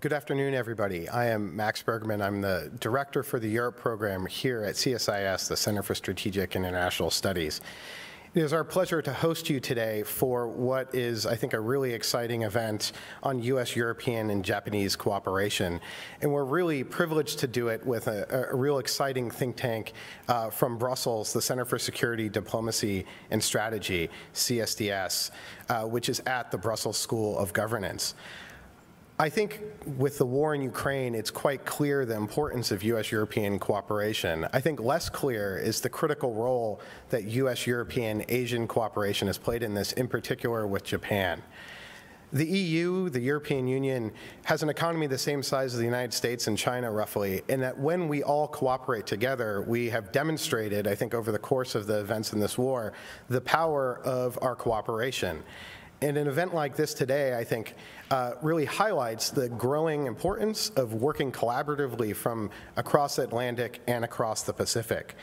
Good afternoon, everybody. I am Max Bergmann. I'm the director for the Europe program here at CSIS, the Center for Strategic and International Studies. It is our pleasure to host you today for what is, I think, a really exciting event on U.S., European, and Japanese cooperation. And we're really privileged to do it with a, a real exciting think tank uh, from Brussels, the Center for Security, Diplomacy, and Strategy, CSDS, uh, which is at the Brussels School of Governance. I think with the war in Ukraine, it's quite clear the importance of U.S.-European cooperation. I think less clear is the critical role that U.S.-European Asian cooperation has played in this, in particular with Japan. The EU, the European Union, has an economy the same size as the United States and China, roughly, and that when we all cooperate together, we have demonstrated, I think, over the course of the events in this war, the power of our cooperation. And an event like this today, I think, uh, really highlights the growing importance of working collaboratively from across the Atlantic and across the Pacific.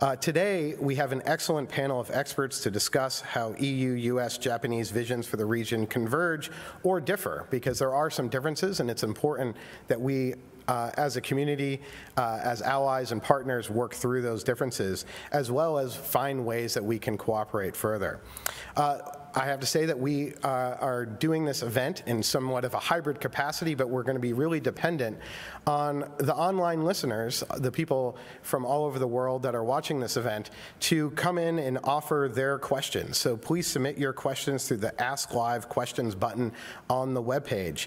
Uh, today, we have an excellent panel of experts to discuss how EU, US, Japanese visions for the region converge or differ, because there are some differences, and it's important that we uh, as a community, uh, as allies and partners work through those differences, as well as find ways that we can cooperate further. Uh, I have to say that we uh, are doing this event in somewhat of a hybrid capacity, but we're going to be really dependent on the online listeners, the people from all over the world that are watching this event, to come in and offer their questions. So please submit your questions through the Ask Live Questions button on the webpage.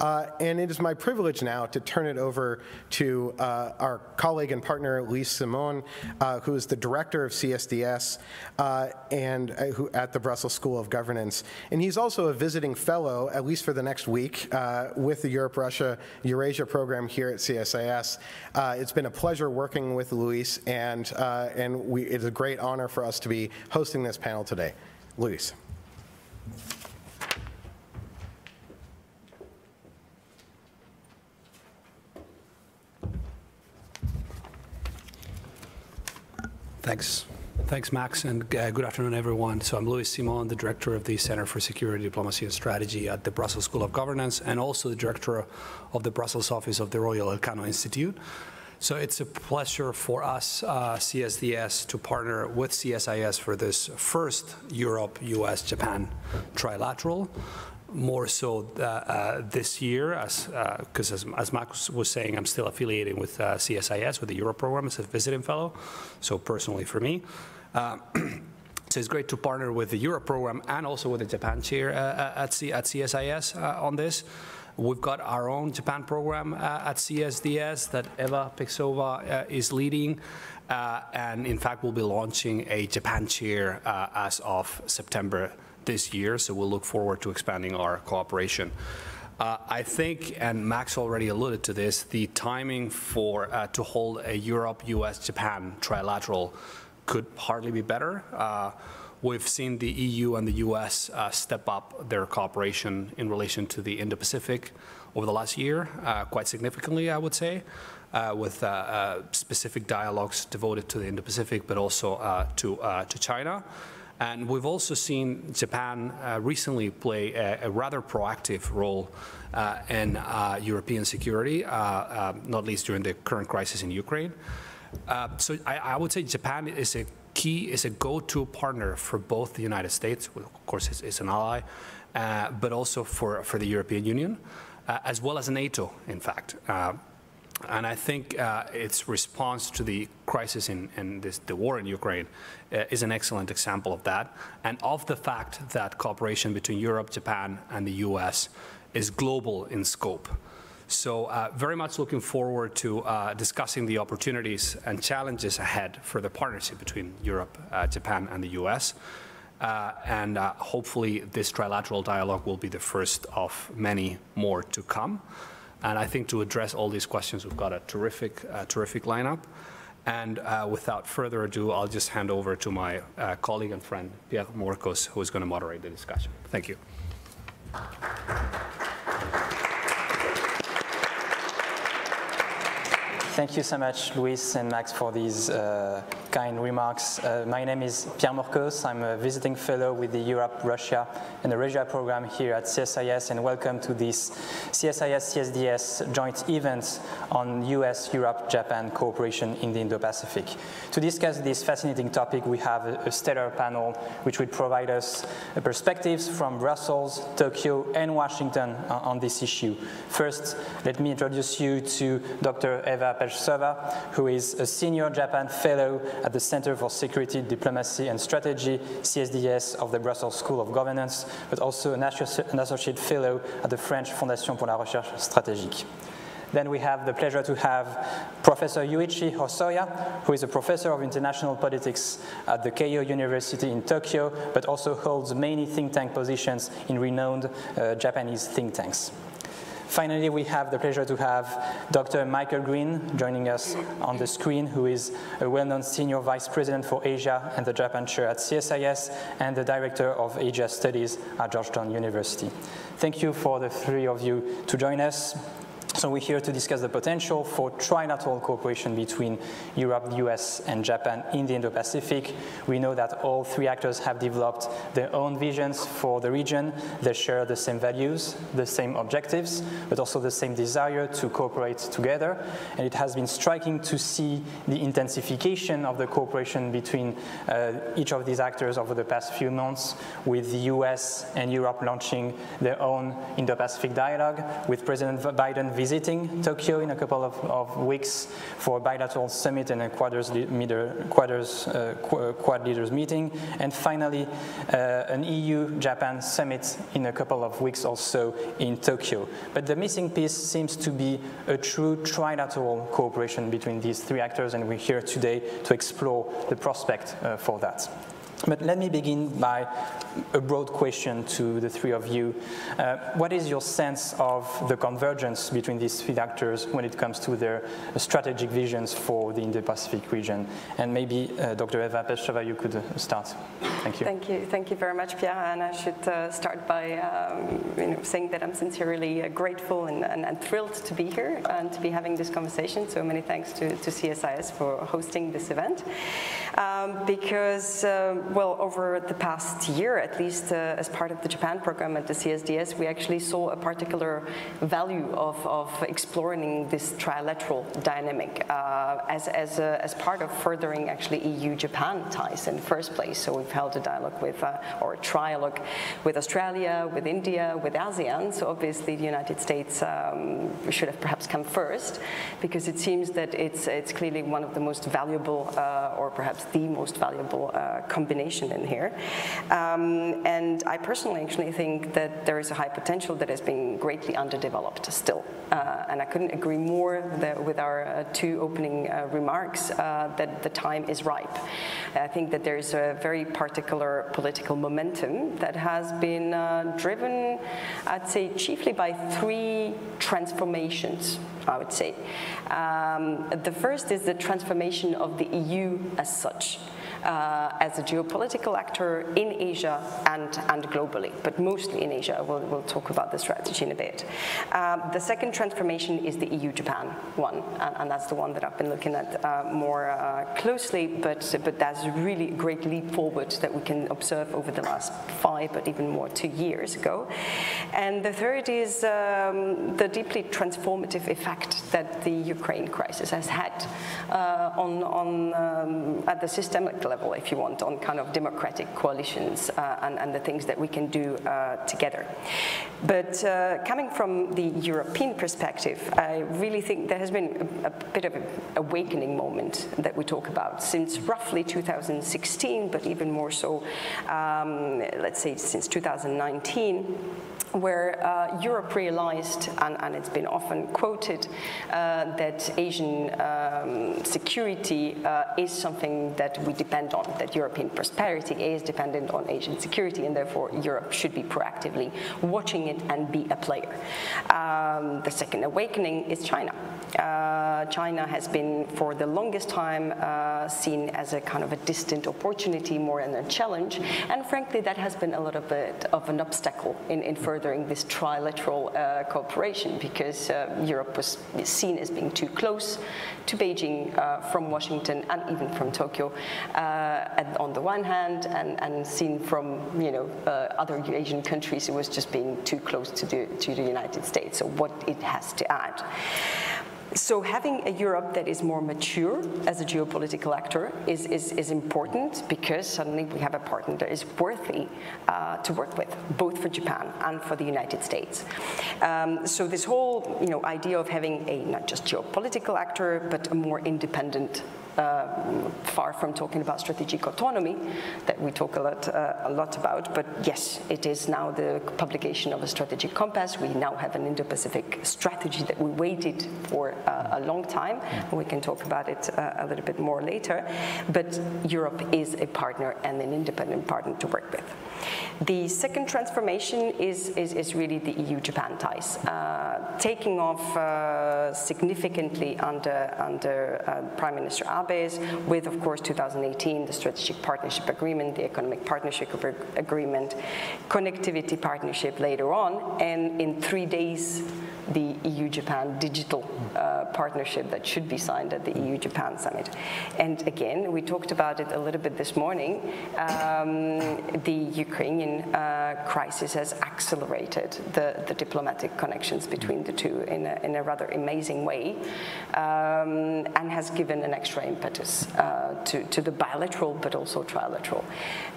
Uh, and it is my privilege now to turn it over to uh, our colleague and partner, Luis Simon, uh, who is the director of CSDS uh, and uh, who, at the Brussels School of Governance. And he's also a visiting fellow, at least for the next week, uh, with the Europe-Russia Eurasia program here at CSIS. Uh, it's been a pleasure working with Luis, and, uh, and we, it's a great honor for us to be hosting this panel today. Luis. Thanks. Thanks, Max, and uh, good afternoon, everyone. So I'm Luis Simon, the Director of the Center for Security, Diplomacy and Strategy at the Brussels School of Governance, and also the Director of the Brussels office of the Royal Elcano Institute. So it's a pleasure for us, uh, CSDS, to partner with CSIS for this first Europe, US, Japan trilateral more so uh, uh, this year, as because uh, as, as Max was saying, I'm still affiliated with CSIS with the Europe program as a visiting fellow. So personally, for me. So it's great to partner with the Europe program and also with the Japan chair uh, at, C at CSIS uh, on this. We've got our own Japan program uh, at CSDS that Eva Pejsova is leading. and in fact, we'll be launching a Japan chair as of September this year, so we'll look forward to expanding our cooperation. Uh, I think, and Max already alluded to this, the timing for uh, to hold a Europe, US, Japan trilateral could hardly be better. Uh, we've seen the EU and the US uh, step up their cooperation in relation to the Indo-Pacific over the last year, uh, quite significantly, I would say, uh, with specific dialogues devoted to the Indo-Pacific, but also to, to China. And we've also seen Japan uh, recently play a, a, rather proactive role uh, in uh, European security, uh, uh, not least during the current crisis in Ukraine. Uh, so I, I, would say Japan is a key, is a go-to partner for both the United States, of course it's an ally, but also for, for the European Union, as well as NATO, in fact. And I think uh, its response to the crisis in, in this, the war in Ukraine uh, is an excellent example of that, and of the fact that cooperation between Europe, Japan, and the US is global in scope. So uh, very much looking forward to uh, discussing the opportunities and challenges ahead for the partnership between Europe, uh, Japan, and the US. Uh, and hopefully this trilateral dialogue will be the first of many more to come. And I think to address all these questions, we've got a terrific, uh, terrific lineup. And uh, without further ado, I'll just hand over to my uh, colleague and friend, Pierre Morcos, who is going to moderate the discussion. Thank you. Thank you so much, Luis and Max, for these uh, kind remarks. Uh, my name is Pierre Morcos. I'm a visiting fellow with the Europe, Russia, and the Eurasia program here at CSIS, and welcome to this CSIS CSDS joint event on US, Europe, Japan cooperation in the Indo-Pacific. To discuss this fascinating topic, we have a, stellar panel which will provide us perspectives from Brussels, Tokyo, and Washington on, this issue. First, let me introduce you to Dr. Eva Pejsova, who is a senior Japan fellow at the Center for Security, Diplomacy and Strategy, CSDS of the Brussels School of Governance, but also an, associate fellow at the French Fondation pour la Recherche Stratégique. Then we have the pleasure to have Professor Yuichi Hosoya, who is a professor of international politics at the Keio University in Tokyo, but also holds many think tank positions in renowned uh, Japanese think tanks. Finally, we have the pleasure to have Dr. Michael Green joining us on the screen, who is a well-known senior vice president for Asia and the Japan chair at CSIS and the director of Asia Studies at Georgetown University. Thank you for the three of you to join us. So we're here to discuss the potential for trilateral cooperation between Europe, the US, and Japan in the Indo-Pacific. We know that all three actors have developed their own visions for the region. They share the same values, the same objectives, but also the same desire to cooperate together. And it has been striking to see the intensification of the cooperation between uh, each of these actors over the past few months, with the US and Europe launching their own Indo-Pacific dialogue, with President Biden visiting Tokyo in a couple of, of weeks for a bilateral summit and a quarters, quarters uh, uh, quad leaders meeting. And finally, uh, an EU-Japan summit in a couple of weeks also in Tokyo. But the missing piece seems to be a true trilateral cooperation between these three actors, and we're here today to explore the prospect for that. But let me begin by a broad question to the three of you. Uh, what is your sense of the convergence between these three actors when it comes to their strategic visions for the Indo-Pacific region? And maybe uh, Dr. Eva Pejsova, you could uh, start. Thank you. Thank you. Thank you very much, Pierre. And I should uh, start by um, you know, saying that I'm sincerely uh, grateful and, and, and, thrilled to be here and to be having this conversation. So many thanks to, to CSIS for hosting this event. Um, because um, well, over the past year, at least uh, as part of the Japan program at the CSDS, we actually saw a particular value of, of exploring this trilateral dynamic uh, as, as, a, as part of furthering actually EU-Japan ties in the first place. So we've held a dialogue with, uh, or a trialogue with Australia, with India, with ASEAN. So obviously the United States um, should have perhaps come first because it seems that it's, it's clearly one of the most valuable uh, or perhaps the most valuable uh, in here. Um, and I personally actually think that there is a high potential that has been greatly underdeveloped still. Uh, and I couldn't agree more with our uh, two opening uh, remarks uh, that the time is ripe. I think that there is a very particular political momentum that has been uh, driven, I'd say, chiefly by three transformations, I would say. Um, the first is the transformation of the EU as such uh, as a geopolitical actor in Asia and, and globally, but mostly in Asia. We'll, we'll talk about the strategy in a bit. Um, the second transformation is the EU-Japan one, and, and, that's the one that I've been looking at uh, more uh, closely, but, but that's really a great leap forward that we can observe over the last five, but even more two years ago. And the third is um, the deeply transformative effect that the Ukraine crisis has had uh, on, on um, at the systemic level, if you want, on kind of democratic coalitions uh, and, and, the things that we can do uh, together. But uh, coming from the European perspective, I really think there has been a, a bit of an awakening moment that we talk about since roughly 2016, but even more so, um, let's say since 2019 where uh, Europe realized, and, and, it's been often quoted, uh, that Asian um, security uh, is something that we depend on, that European prosperity is dependent on Asian security, and therefore Europe should be proactively watching it and be a player. Um, the second awakening is China. Uh, Uh, China has been, for the longest time, uh, seen as a kind of a distant opportunity more than a challenge. And frankly, that has been a little bit of an obstacle in, in furthering this trilateral uh, cooperation because uh, Europe was seen as being too close to Beijing uh, from Washington and even from Tokyo on the one hand, and, and seen from you know other Asian countries, it was just being too close to the, to the United States. So what it has to add. So having a Europe that is more mature as a geopolitical actor is, is, is important because suddenly we have a partner that is worthy uh, to work with, both for Japan and for the United States. Um, so this whole you know, idea of having a not just geopolitical actor, but a more independent uh, far from talking about strategic autonomy that we talk a lot, uh, a lot about, but yes, it is now the publication of a strategic compass. We now have an Indo-Pacific strategy that we waited for uh, a long time, and we can talk about it uh, a little bit more later, but Europe is a partner and an independent partner to work with. The second transformation is, is, is really the EU-Japan ties, uh, taking off uh, significantly under, under uh, Prime Minister Abe's, with, of course, 2018, the Strategic Partnership Agreement, the Economic Partnership Agreement, Connectivity Partnership later on, and in three days, the EU-Japan digital uh, partnership that should be signed at the EU-Japan summit. And again, we talked about it a little bit this morning. Um, the Ukrainian uh, crisis has accelerated the, the, diplomatic connections between the two in a, in a rather amazing way um, and has given an extra impetus uh, to, to, the bilateral but also trilateral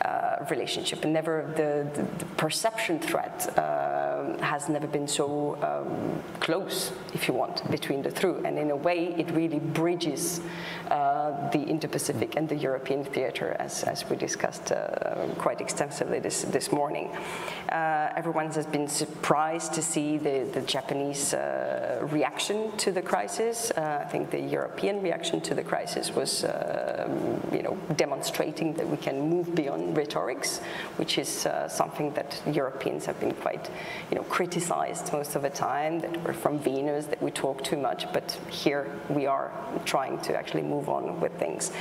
uh, relationship. And never the, the, the perception threat uh, has never been so um, close, if you want, between the two. And in a way, it really bridges uh, the Indo-Pacific and the European theater, as, as we discussed uh, quite extensively this, this morning. Uh, everyone has been surprised to see the, the Japanese uh, reaction to the crisis. I think the European reaction to the crisis was, um, you know, demonstrating that we can move beyond rhetorics, which is something that Europeans have been quite, you know, criticized most of the time, that we're from Venus, that we talk too much, but here we are trying to actually move on with things.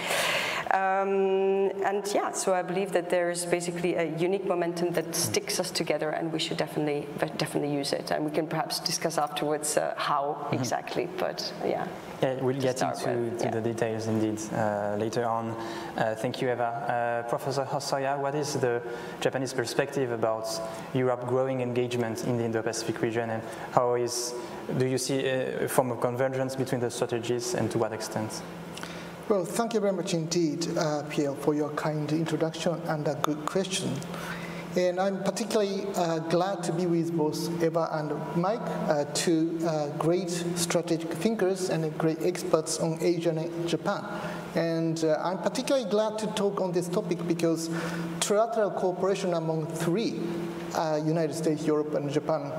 Um, and yeah, so I believe that there's basically a unique momentum that sticks us together, and we should definitely definitely use it. And we can perhaps discuss afterwards uh, how mm -hmm. exactly. But yeah. Yeah, we'll get into to yeah. the details indeed uh, later on. Uh, thank you, Eva. Uh, Professor Hosoya, what is the Japanese perspective about Europe growing engagement in the Indo-Pacific region, and how is do you see a form of convergence between the strategies, and to what extent? Well, thank you very much indeed, uh, Pierre, for your kind introduction and a good question. And I'm particularly uh, glad to be with both Eva and Mike, uh, two uh, great strategic thinkers and great experts on Asia and Japan. And uh, I'm particularly glad to talk on this topic because trilateral cooperation among three, uh, United States, Europe, and Japan,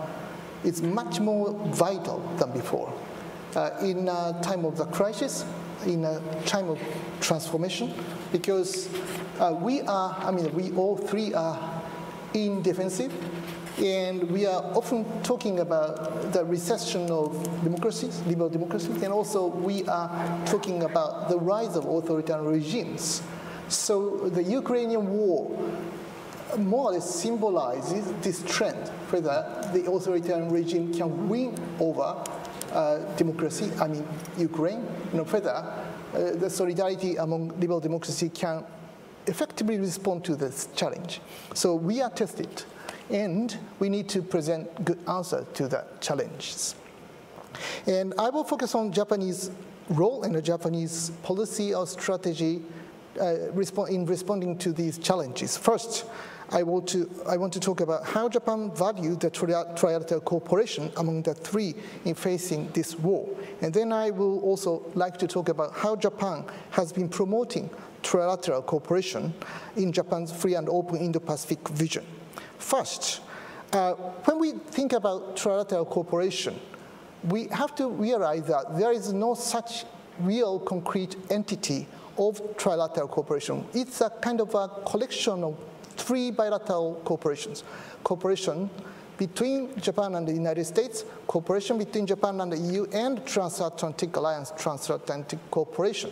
is much more vital than before. Uh, in a time of the crisis, in a time of transformation because uh, we are, I mean, we all three are in defensive, and we are often talking about the recession of democracies, liberal democracies, and also we are talking about the rise of authoritarian regimes. So the Ukrainian war more or less symbolizes this trend, whether the authoritarian regime can win over democracy, I mean Ukraine, know, further, uh, the solidarity among liberal democracy can effectively respond to this challenge. So we are tested, and we need to present good answer to the challenges. And I will focus on Japanese role and the Japanese policy or strategy uh, in responding to these challenges. First, I want to, I want to talk about how Japan valued the trilateral cooperation among the three in facing this war. And then I will also like to talk about how Japan has been promoting trilateral cooperation in Japan's free and open Indo-Pacific vision. First, uh, when we think about trilateral cooperation, we have to realize that there is no such real concrete entity of trilateral cooperation. It's a kind of a collection of three bilateral corporations. Cooperation between Japan and the United States, cooperation between Japan and the EU, and transatlantic alliance, transatlantic cooperation.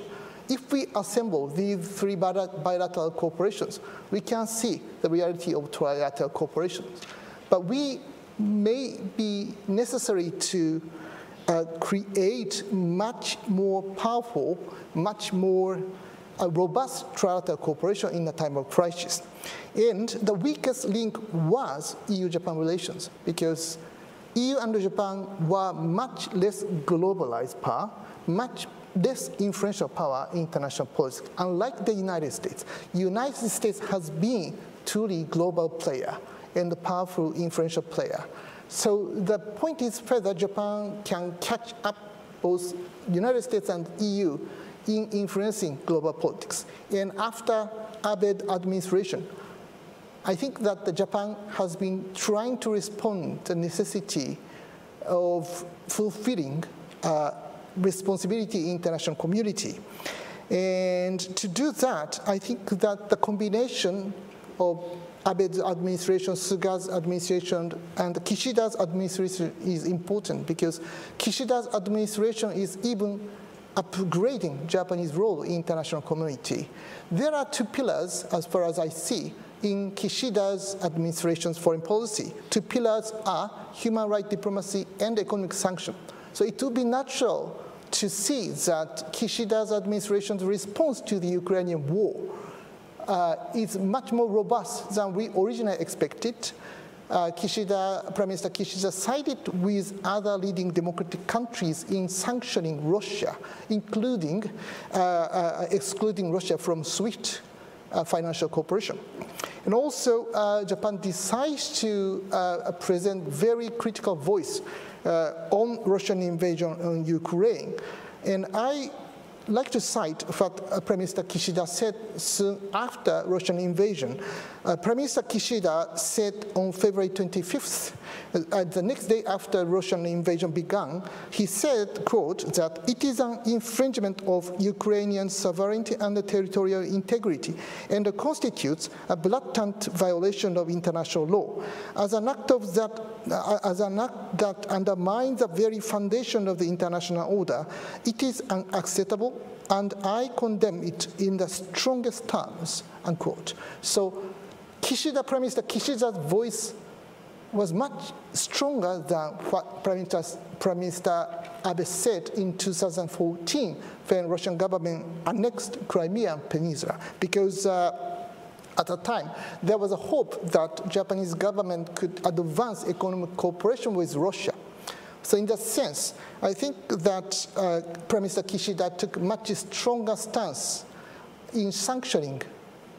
If we assemble these three bilateral corporations, we can see the reality of trilateral corporations. But we may be necessary to uh, create much more powerful, much more uh, robust trilateral cooperation in a time of crisis. And the weakest link was EU-Japan relations because EU and Japan were much less globalized power, much less influential power in international politics. Unlike the United States, United States has been truly global player and a powerful influential player. So the point is whether Japan can catch up both United States and EU in influencing global politics. And after Abe administration, I think that Japan has been trying to respond to the necessity of fulfilling uh, responsibility in international community. And to do that, I think that the combination of Abe's administration, Suga's administration, and Kishida's administration is important because Kishida's administration is even upgrading Japanese role in international community. There are two pillars, as far as I see, in Kishida's administration's foreign policy. Two pillars are human rights diplomacy and economic sanction. So it would be natural to see that Kishida's administration's response to the Ukrainian war uh, is much more robust than we originally expected. Uh, Kishida, Prime Minister Kishida sided with other leading democratic countries in sanctioning Russia, including uh, uh excluding Russia from SWIFT uh, financial cooperation. And also, uh, Japan decides to present very critical voice on Russian invasion on Ukraine. And I like to cite what uh, Prime Minister Kishida said soon after Russian invasion. Uh, Prime Minister Kishida said on February 25th, uh, the next day after Russian invasion began, he said, quote, that it is an infringement of Ukrainian sovereignty and territorial integrity and constitutes a blatant violation of international law. As an act of that, uh, as an act that undermines the very foundation of the international order, it is unacceptable and I condemn it in the strongest terms, unquote. So Kishida, Prime Minister Kishida's voice was much stronger than what Prime Minister, Prime Minister Abe said in 2014 when Russian government annexed Crimea Peninsula, because uh, at the time, there was a hope that Japanese government could advance economic cooperation with Russia. So in that sense, I think that uh, Prime Minister Kishida took much stronger stance in sanctioning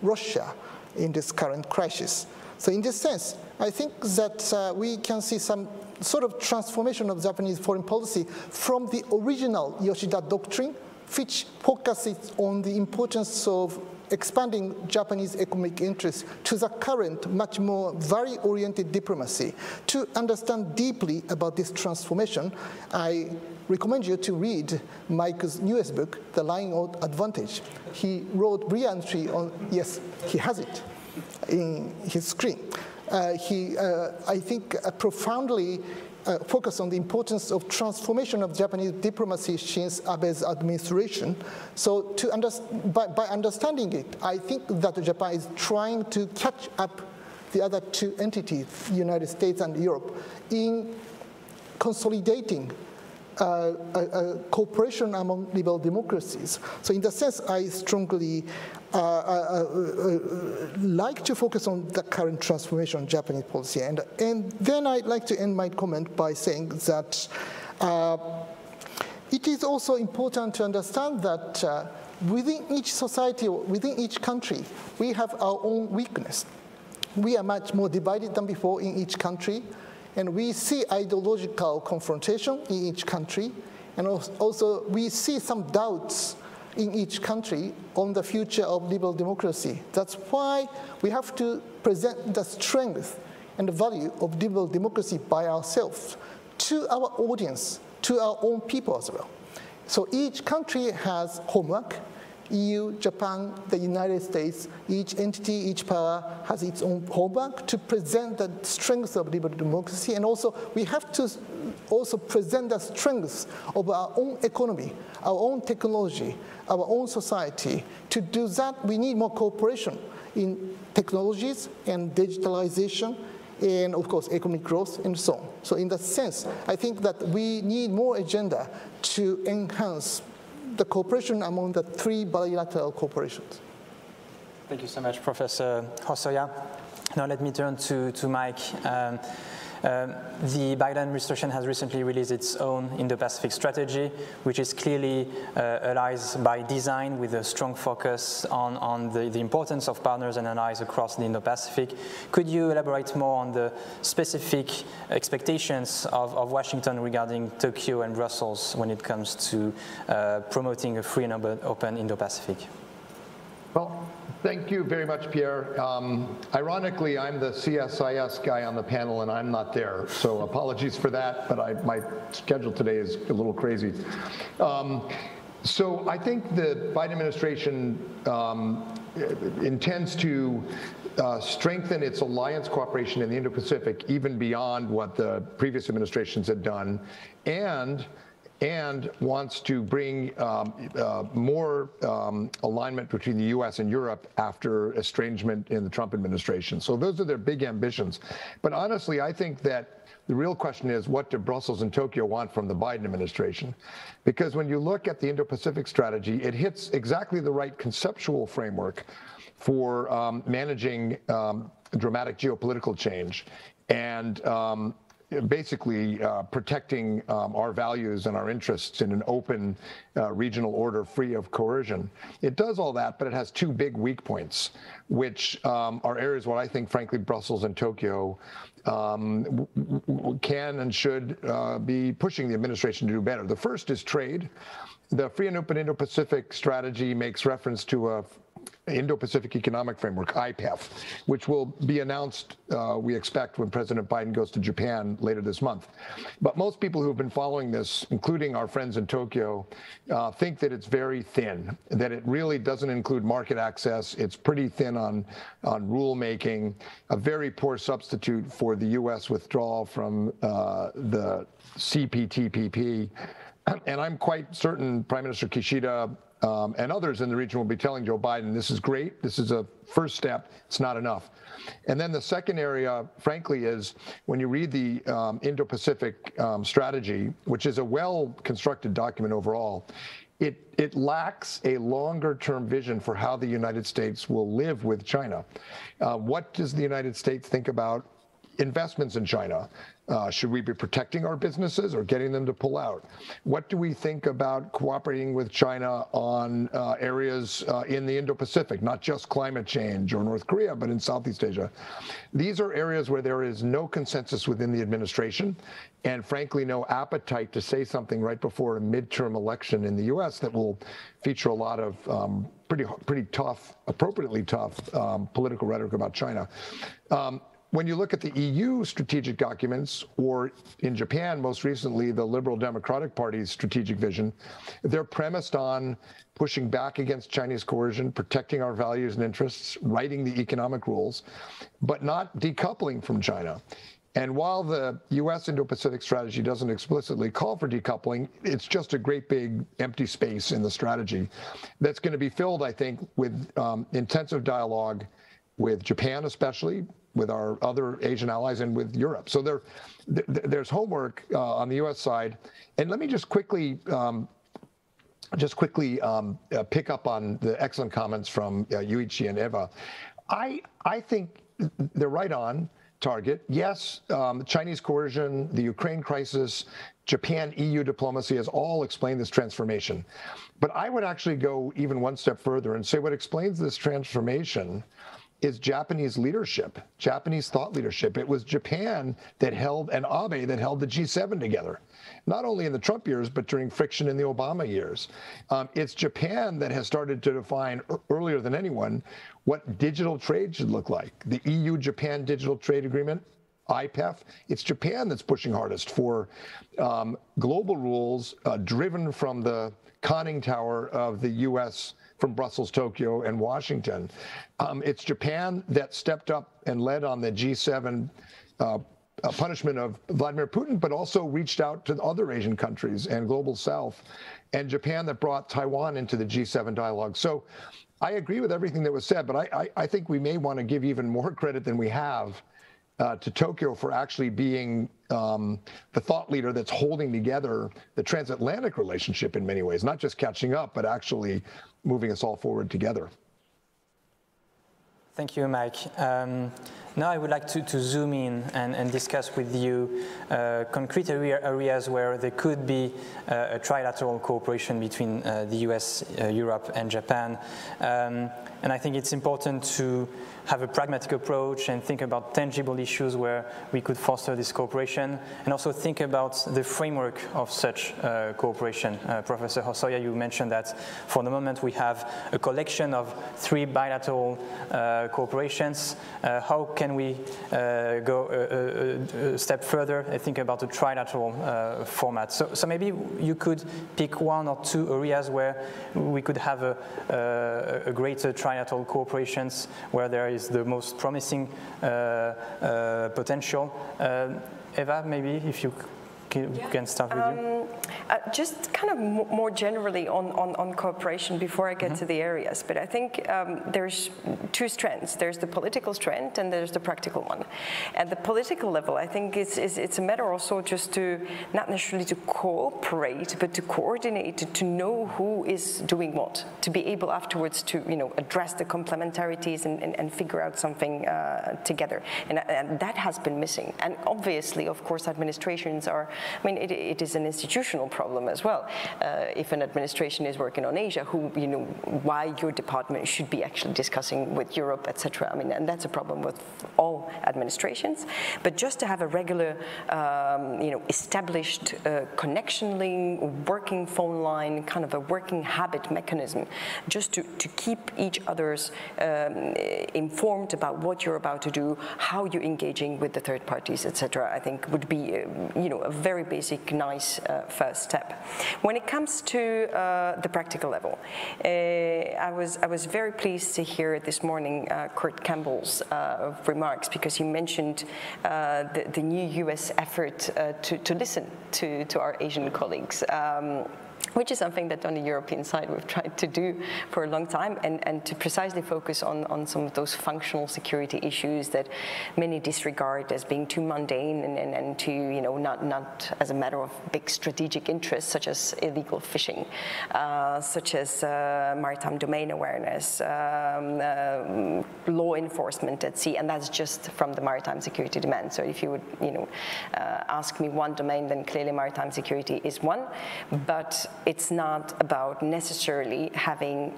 Russia in this current crisis. So in this sense, I think that uh, we can see some sort of transformation of Japanese foreign policy from the original Yoshida doctrine, which focuses on the importance of expanding Japanese economic interests to the current, much more value-oriented diplomacy. To understand deeply about this transformation, I recommend you to read Mike's newest book, The Line of Advantage. He wrote brilliantly on, yes, he has it in his screen. Uh, he, uh, I think, uh, profoundly uh, focus on the importance of transformation of Japanese diplomacy since Abe's administration. So to under, by, by understanding it, I think that Japan is trying to catch up the other two entities, United States and Europe, in consolidating uh, cooperation among liberal democracies. So in that sense, I strongly uh, uh, uh, like to focus on the current transformation of Japanese policy. And, and then I'd like to end my comment by saying that it is also important to understand that within each society, within each country, we have our own weakness. We are much more divided than before in each country, and we see ideological confrontation in each country, and also we see some doubts in each country on the future of liberal democracy. That's why we have to present the strength and the value of liberal democracy by ourselves to our audience, to our own people as well. So each country has homework, EU, Japan, the United States, each entity, each power has its own homework to present the strengths of liberal democracy. And also, we have to also present the strengths of our own economy, our own technology, our own society. To do that, we need more cooperation in technologies and digitalization and of course economic growth and so on. So in that sense, I think that we need more agenda to enhance the cooperation among the three bilateral corporations. Thank you so much, Professor Hosoya. Now let me turn to, to Mike. Um, um, the Biden administration has recently released its own Indo-Pacific strategy, which is clearly uh, allies by design with a strong focus on, on the, the importance of partners and allies across the Indo-Pacific. Could you elaborate more on the specific expectations of, of Washington regarding Tokyo and Brussels when it comes to uh, promoting a free and open Indo-Pacific? Well, Thank you very much, Pierre. Um, ironically, I'm the CSIS guy on the panel, and I'm not there. So apologies for that, but I, my schedule today is a little crazy. Um, so I think the Biden administration um, intends to uh, strengthen its alliance cooperation in the Indo-Pacific even beyond what the previous administrations had done, and and wants to bring um, uh, more um, alignment between the U.S. and Europe after estrangement in the Trump administration. So those are their big ambitions. But honestly, I think that the real question is what do Brussels and Tokyo want from the Biden administration? Because when you look at the Indo Pacific strategy, it hits exactly the right conceptual framework for um, managing um, dramatic geopolitical change. And um, basically uh, protecting um, our values and our interests in an open uh, regional order free of coercion. It does all that, but it has two big weak points, which um, are areas where I think, frankly, Brussels and Tokyo um, can and should uh, be pushing the administration to do better. The first is trade. The Free and Open Indo-Pacific strategy makes reference to a Indo-Pacific Economic Framework, IPEF, which will be announced, uh, we expect, when President Biden goes to Japan later this month. But most people who have been following this, including our friends in Tokyo, uh, think that it's very thin, that it really doesn't include market access. It's pretty thin on, on rulemaking, a very poor substitute for the U.S. withdrawal from uh, the CPTPP. And I'm quite certain Prime Minister Kishida um, and others in the region will be telling Joe Biden, this is great, this is a first step, it's not enough. And then the second area, frankly, is when you read the um, Indo Pacific um, strategy, which is a well constructed document overall, it, it lacks a longer term vision for how the United States will live with China. Uh, what does the United States think about investments in China? Uh, should we be protecting our businesses or getting them to pull out? What do we think about cooperating with China on uh, areas uh, in the Indo Pacific, not just climate change or North Korea, but in Southeast Asia? These are areas where there is no consensus within the administration and, frankly, no appetite to say something right before a midterm election in the U.S. that will feature a lot of um, pretty, pretty tough, appropriately tough um, political rhetoric about China. Um, when you look at the EU strategic documents, or in Japan, most recently, the Liberal Democratic Party's strategic vision, they're premised on pushing back against Chinese coercion, protecting our values and interests, writing the economic rules, but not decoupling from China. And while the U.S. Indo-Pacific strategy doesn't explicitly call for decoupling, it's just a great big empty space in the strategy that's going to be filled, I think, with um, intensive dialogue with Japan, especially, with our other Asian allies and with Europe. So there, th there's homework uh, on the U.S. side. And let me just quickly, um, just quickly um, uh, pick up on the excellent comments from uh, Yuichi and Eva. I, I think they're right on target. Yes, um, Chinese coercion, the Ukraine crisis, Japan EU diplomacy has all explained this transformation. But I would actually go even one step further and say what explains this transformation is Japanese leadership, Japanese thought leadership. It was Japan that held, and Abe that held the G7 together, not only in the Trump years, but during friction in the Obama years. Um, it's Japan that has started to define earlier than anyone what digital trade should look like. The EU Japan Digital Trade Agreement, IPEF, it's Japan that's pushing hardest for um, global rules uh, driven from the conning tower of the US from Brussels, Tokyo, and Washington. Um, it's Japan that stepped up and led on the G7 uh, punishment of Vladimir Putin, but also reached out to other Asian countries and global South, and Japan that brought Taiwan into the G7 dialogue. So I agree with everything that was said, but I, I, I think we may want to give even more credit than we have uh, to Tokyo for actually being um, the thought leader that's holding together the transatlantic relationship in many ways, not just catching up, but actually moving us all forward together. Thank you, Mike. Um, now I would like to, to zoom in and, and, discuss with you uh, concrete area, areas where there could be uh, a trilateral cooperation between uh, the US, uh, Europe, and Japan. Um, and I think it's important to have a pragmatic approach and think about tangible issues where we could foster this cooperation, and also think about the framework of such uh, cooperation. Uh, Professor Hosoya, you mentioned that for the moment we have a collection of three bilateral cooperations. How can we uh, go a, a, a, step further and think about a trilateral uh, format? So, so maybe you could pick one or two areas where we could have a, a greater trilateral cooperations where there is the most promising uh, uh, potential. Uh, Eva, maybe if you can, yeah. can start with um, you. Uh, just kind of more generally on, on, on, cooperation before I get mm -hmm. to the areas, but I think um, there's two strands. There's the political strand and there's the practical one. At the political level, I think it's, it's, it's a matter also just to, not necessarily to cooperate, but to coordinate, to, to know who is doing what, to be able afterwards to, you know, address the complementarities and, and, and figure out something uh, together. And, and that has been missing. And obviously, of course, administrations are I mean, it, it is an institutional problem as well. Uh, if an administration is working on Asia, who, you know, why your department should be actually discussing with Europe, etc. I mean, and that's a problem with all administrations. But just to have a regular, um, you know, established uh, connection link, working phone line, kind of a working habit mechanism, just to, to keep each other's um, informed about what you're about to do, how you're engaging with the third parties, etc. I think would be, uh, you know, a very very basic, nice uh, first step. When it comes to uh, the practical level, uh, I was I was very pleased to hear this morning uh, Kurt Campbell's uh, remarks because he mentioned the, the, new U.S. effort to, to listen to, to our Asian colleagues. Um, which is something that on the European side we've tried to do for a long time and, and to precisely focus on, on some of those functional security issues that many disregard as being too mundane and, and, and too, you know, not, not as a matter of big strategic interest such as illegal fishing, uh, such as uh, maritime domain awareness, um, uh, law enforcement at sea, and that's just from the maritime security demand. So if you would, you know, uh, ask me one domain, then clearly maritime security is one, but it's not about necessarily having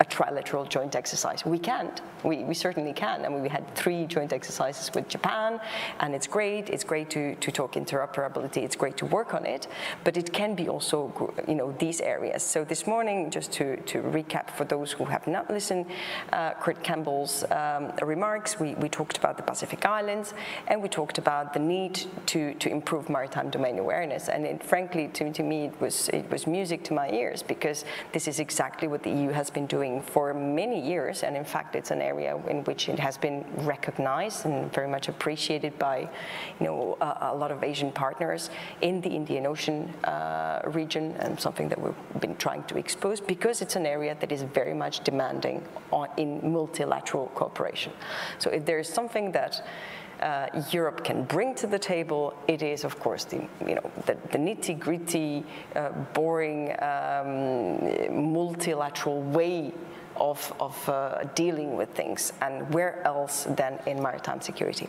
a trilateral joint exercise. We can't. We, we certainly can. I mean, we had three joint exercises with Japan, and it's great. It's great to, to talk interoperability. It's great to work on it, but it can be also, you know, these areas. So this morning, just to, to recap for those who have not listened, uh, Kurt Campbell's um, remarks, we, we talked about the Pacific Islands, and we talked about the need to, to improve maritime domain awareness. And it, frankly, to, to me, it was, it was music to my ears, because this is exactly what the EU has been doing doing for many years, and in fact, it's an area in which it has been recognized and very much appreciated by, you know, a, a lot of Asian partners in the Indian Ocean uh, region, and something that we've been trying to expose because it's an area that is very much demanding on, in multilateral cooperation. So if there is something that uh, Europe can bring to the table, it is, of course, the, you know, the, the nitty-gritty, uh, boring, um, multilateral way of, of uh, dealing with things and where else than in maritime security.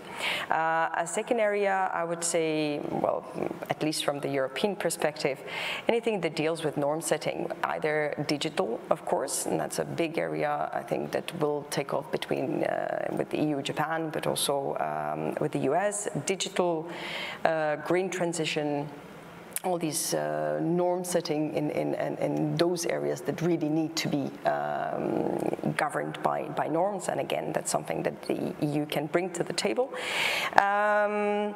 Uh, a second area, I would say, well, at least from the European perspective, anything that deals with norm setting, either digital, of course, and that's a big area I think that will take off between uh, with the EU, Japan, but also um, with the US, digital, uh, green transition, all these uh, norm setting in, in, in, in, those areas that really need to be um, governed by, by norms. And again, that's something that the EU can bring to the table. Um,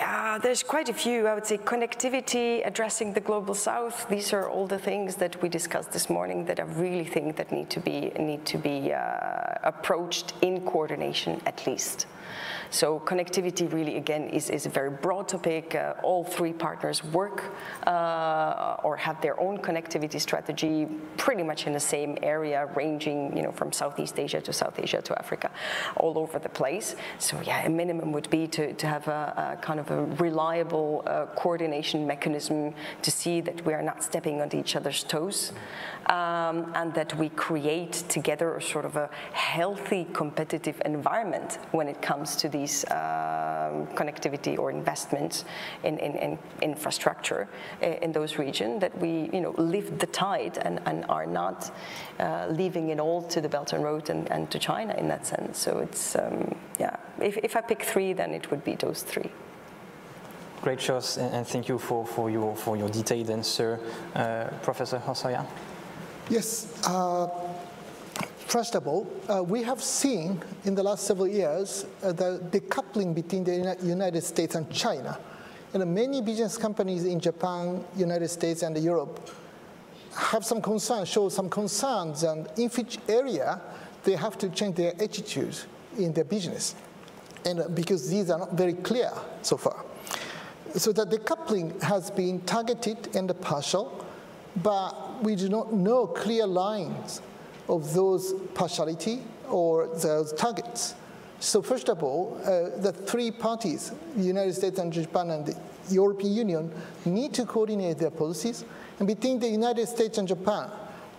uh, there's quite a few. I would say connectivity, addressing the global south. These are all the things that we discussed this morning that I really think that need to be need to be uh, approached in coordination at least. So connectivity really, again, is, is a very broad topic. Uh, all three partners work uh, or have their own connectivity strategy pretty much in the same area, ranging you know, from Southeast Asia to South Asia to Africa, all over the place. So yeah, a minimum would be to, to have a, a kind of a reliable uh, coordination mechanism to see that we are not stepping on each other's toes um, and that we create together a sort of a healthy competitive environment when it comes to these um, connectivity or investments in, in, in infrastructure in those regions, that we you know, lift the tide and, and are not uh, leaving it all to the Belt and Road and, and to China in that sense. So it's, um, yeah, if, if I pick three, then it would be those three. Great shows, and thank you for, for, your, for your detailed answer. Uh, Professor Hosoya? Yes. Uh, first of all, uh, we have seen in the last several years uh, the decoupling between the United States and China. And many business companies in Japan, United States, and Europe have some concerns, show some concerns, and in which area they have to change their attitudes in their business. And uh, because these are not very clear so far. So that the decoupling has been targeted and partial, but we do not know clear lines of those partiality or those targets. So first of all, uh, the three parties, the United States and Japan and the European Union, need to coordinate their policies. And between the United States and Japan,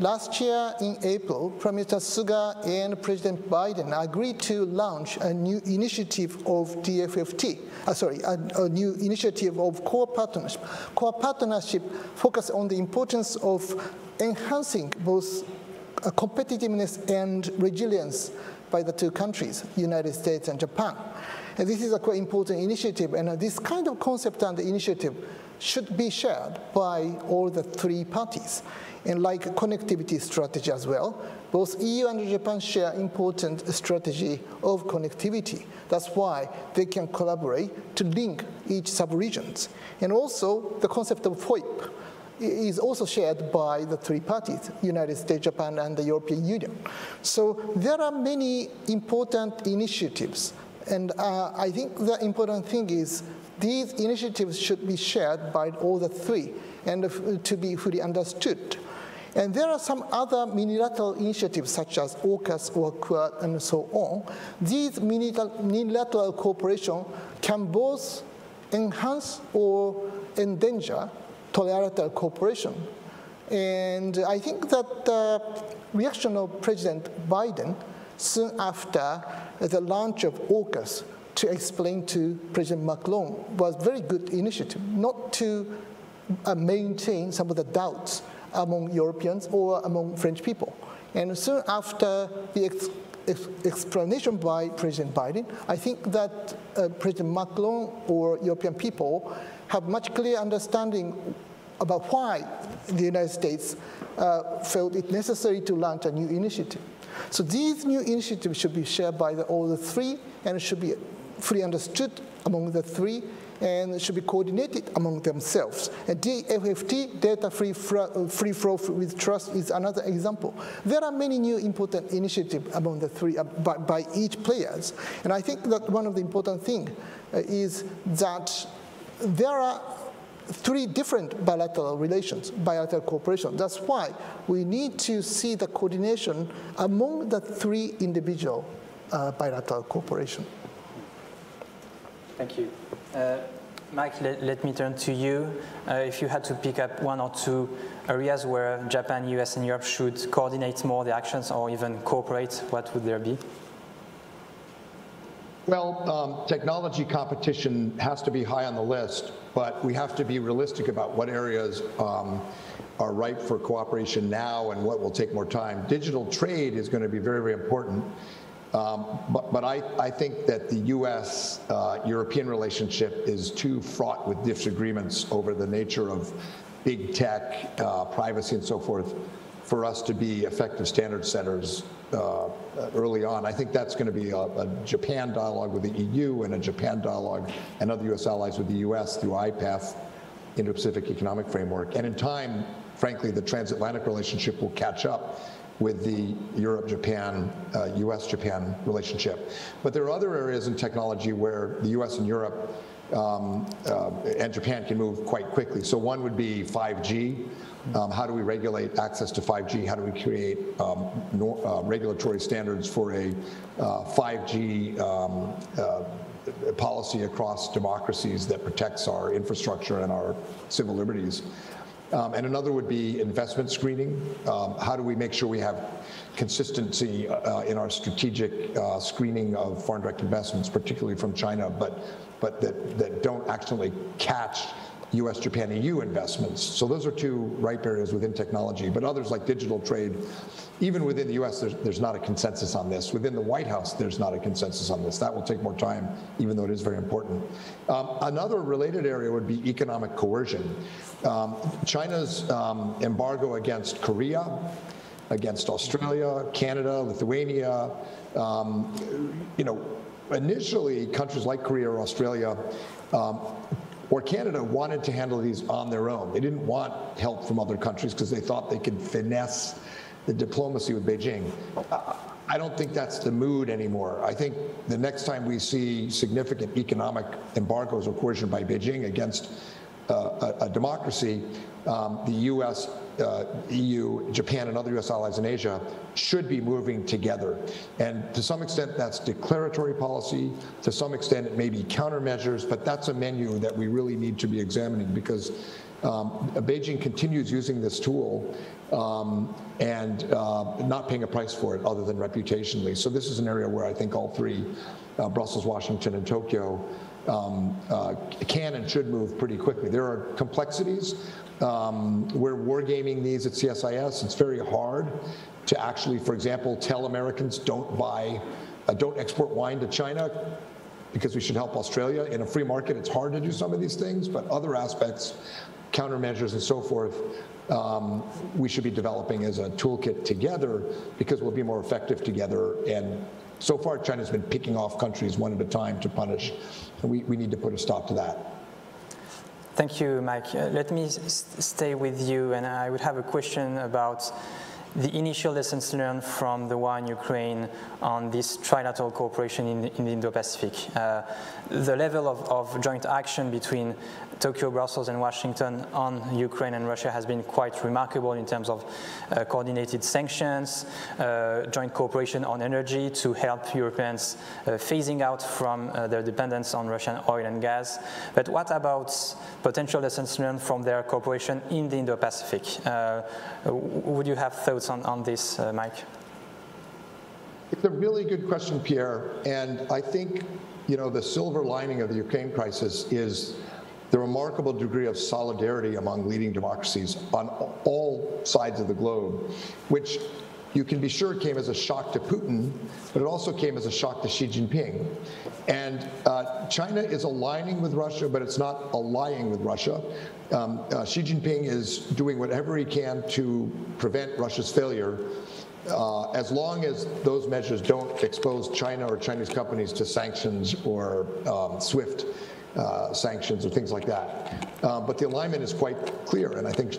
Last year in April, Prime Minister Suga and President Biden agreed to launch a new initiative of DFFT, uh, sorry, a, a, new initiative of core partnership. Core partnership focus on the importance of enhancing both uh, competitiveness and resilience by the two countries, United States and Japan. And this is a quite important initiative, and this kind of concept and initiative should be shared by all the three parties and like connectivity strategy as well. Both EU and Japan share important strategy of connectivity. That's why they can collaborate to link each sub-regions. And also the concept of FOIP is also shared by the three parties, United States, Japan, and the European Union. So there are many important initiatives. And uh, I think the important thing is these initiatives should be shared by all the three and to be fully understood. And there are some other unilateral initiatives such as AUKUS or QUAD and so on. These unilateral cooperation can both enhance or endanger trilateral cooperation. And I think that the reaction of President Biden soon after the launch of AUKUS to explain to President Macron was very good initiative, not to uh, maintain some of the doubts among Europeans or among French people. And soon after the ex ex explanation by President Biden, I think that uh, President Macron or European people have much clearer understanding about why the United States uh, felt it necessary to launch a new initiative. So these new initiatives should be shared by the, all the three and should be fully understood among the three and should be coordinated among themselves. And DFFT, data free, free flow with trust, is another example. There are many new important initiatives among the three uh, by, by, each players. And I think that one of the important things uh, is that there are three different bilateral relations, bilateral cooperation. That's why we need to see the coordination among the three individual uh, bilateral cooperation. Thank you. Uh, Mike, let, let, me turn to you. Uh, if you had to pick up one or two areas where Japan, US, and Europe should coordinate more their actions or even cooperate, what would there be? Well, um, technology competition has to be high on the list, but we have to be realistic about what areas um, are ripe for cooperation now and what will take more time. Digital trade is going to be very, very important. Um, but, but I, I, think that the US uh, European relationship is too fraught with disagreements over the nature of big tech, uh, privacy, and so forth, for us to be effective standard setters uh, early on. I think that's going to be a, a, Japan dialogue with the EU and a Japan dialogue and other U.S. allies with the U.S. through IPEF, Indo-Pacific Economic Framework. And in time, frankly, the transatlantic relationship will catch up with the Europe-Japan, uh, US-Japan relationship. But there are other areas in technology where the US and Europe um, uh, and Japan can move quite quickly. So one would be 5G. Um, how do we regulate access to 5G? How do we create um, no, uh, regulatory standards for a 5G uh, um, uh, policy across democracies that protects our infrastructure and our civil liberties? Um, and another would be investment screening. Um, how do we make sure we have consistency uh, in our strategic uh, screening of foreign direct investments, particularly from China, but, but that, that don't actually catch US, Japan, EU investments. So those are two ripe areas within technology, but others like digital trade, even within the US, there's, there's not a consensus on this. Within the White House, there's not a consensus on this. That will take more time, even though it is very important. Um, another related area would be economic coercion. Um, China's um, embargo against Korea, against Australia, Canada, Lithuania, um, you know, initially countries like Korea or Australia um, or Canada wanted to handle these on their own. They didn't want help from other countries because they thought they could finesse the diplomacy with Beijing. I don't think that's the mood anymore. I think the next time we see significant economic embargoes or coercion by Beijing against uh, a, a, democracy, um, the U.S., uh, EU, Japan, and other U.S. allies in Asia should be moving together. And to some extent, that's declaratory policy. To some extent, it may be countermeasures, but that's a menu that we really need to be examining because um, Beijing continues using this tool um, and uh, not paying a price for it other than reputationally. So this is an area where I think all three, uh, Brussels, Washington, and Tokyo, um, uh, can and should move pretty quickly. There are complexities. Um, we're wargaming these at CSIS. It's very hard to actually, for example, tell Americans don't buy, uh, don't export wine to China because we should help Australia. In a free market, it's hard to do some of these things, but other aspects, countermeasures and so forth, um, we should be developing as a toolkit together because we'll be more effective together. And so far, China's been picking off countries one at a time to punish, and we, we need to put a stop to that. Thank you, Mike. Uh, let me stay with you, and I would have a question about the initial lessons learned from the war in Ukraine on this trilateral cooperation in, in the Indo-Pacific. Uh, the level of, of, joint action between Tokyo, Brussels, and Washington on Ukraine and Russia has been quite remarkable in terms of uh, coordinated sanctions, uh, joint cooperation on energy to help Europeans uh, phasing out from uh, their dependence on Russian oil and gas. But what about potential lessons learned from their cooperation in the Indo-Pacific? Uh, would you have thoughts on, on this, Mike? It's a really good question, Pierre. And I think, you know, the silver lining of the Ukraine crisis is the remarkable degree of solidarity among leading democracies on all sides of the globe, which you can be sure came as a shock to Putin, but it also came as a shock to Xi Jinping. And uh, China is aligning with Russia, but it's not allying with Russia. Um, uh, Xi Jinping is doing whatever he can to prevent Russia's failure. Uh, as long as those measures don't expose China or Chinese companies to sanctions or um, SWIFT uh, sanctions or things like that. Uh, but the alignment is quite clear, and I think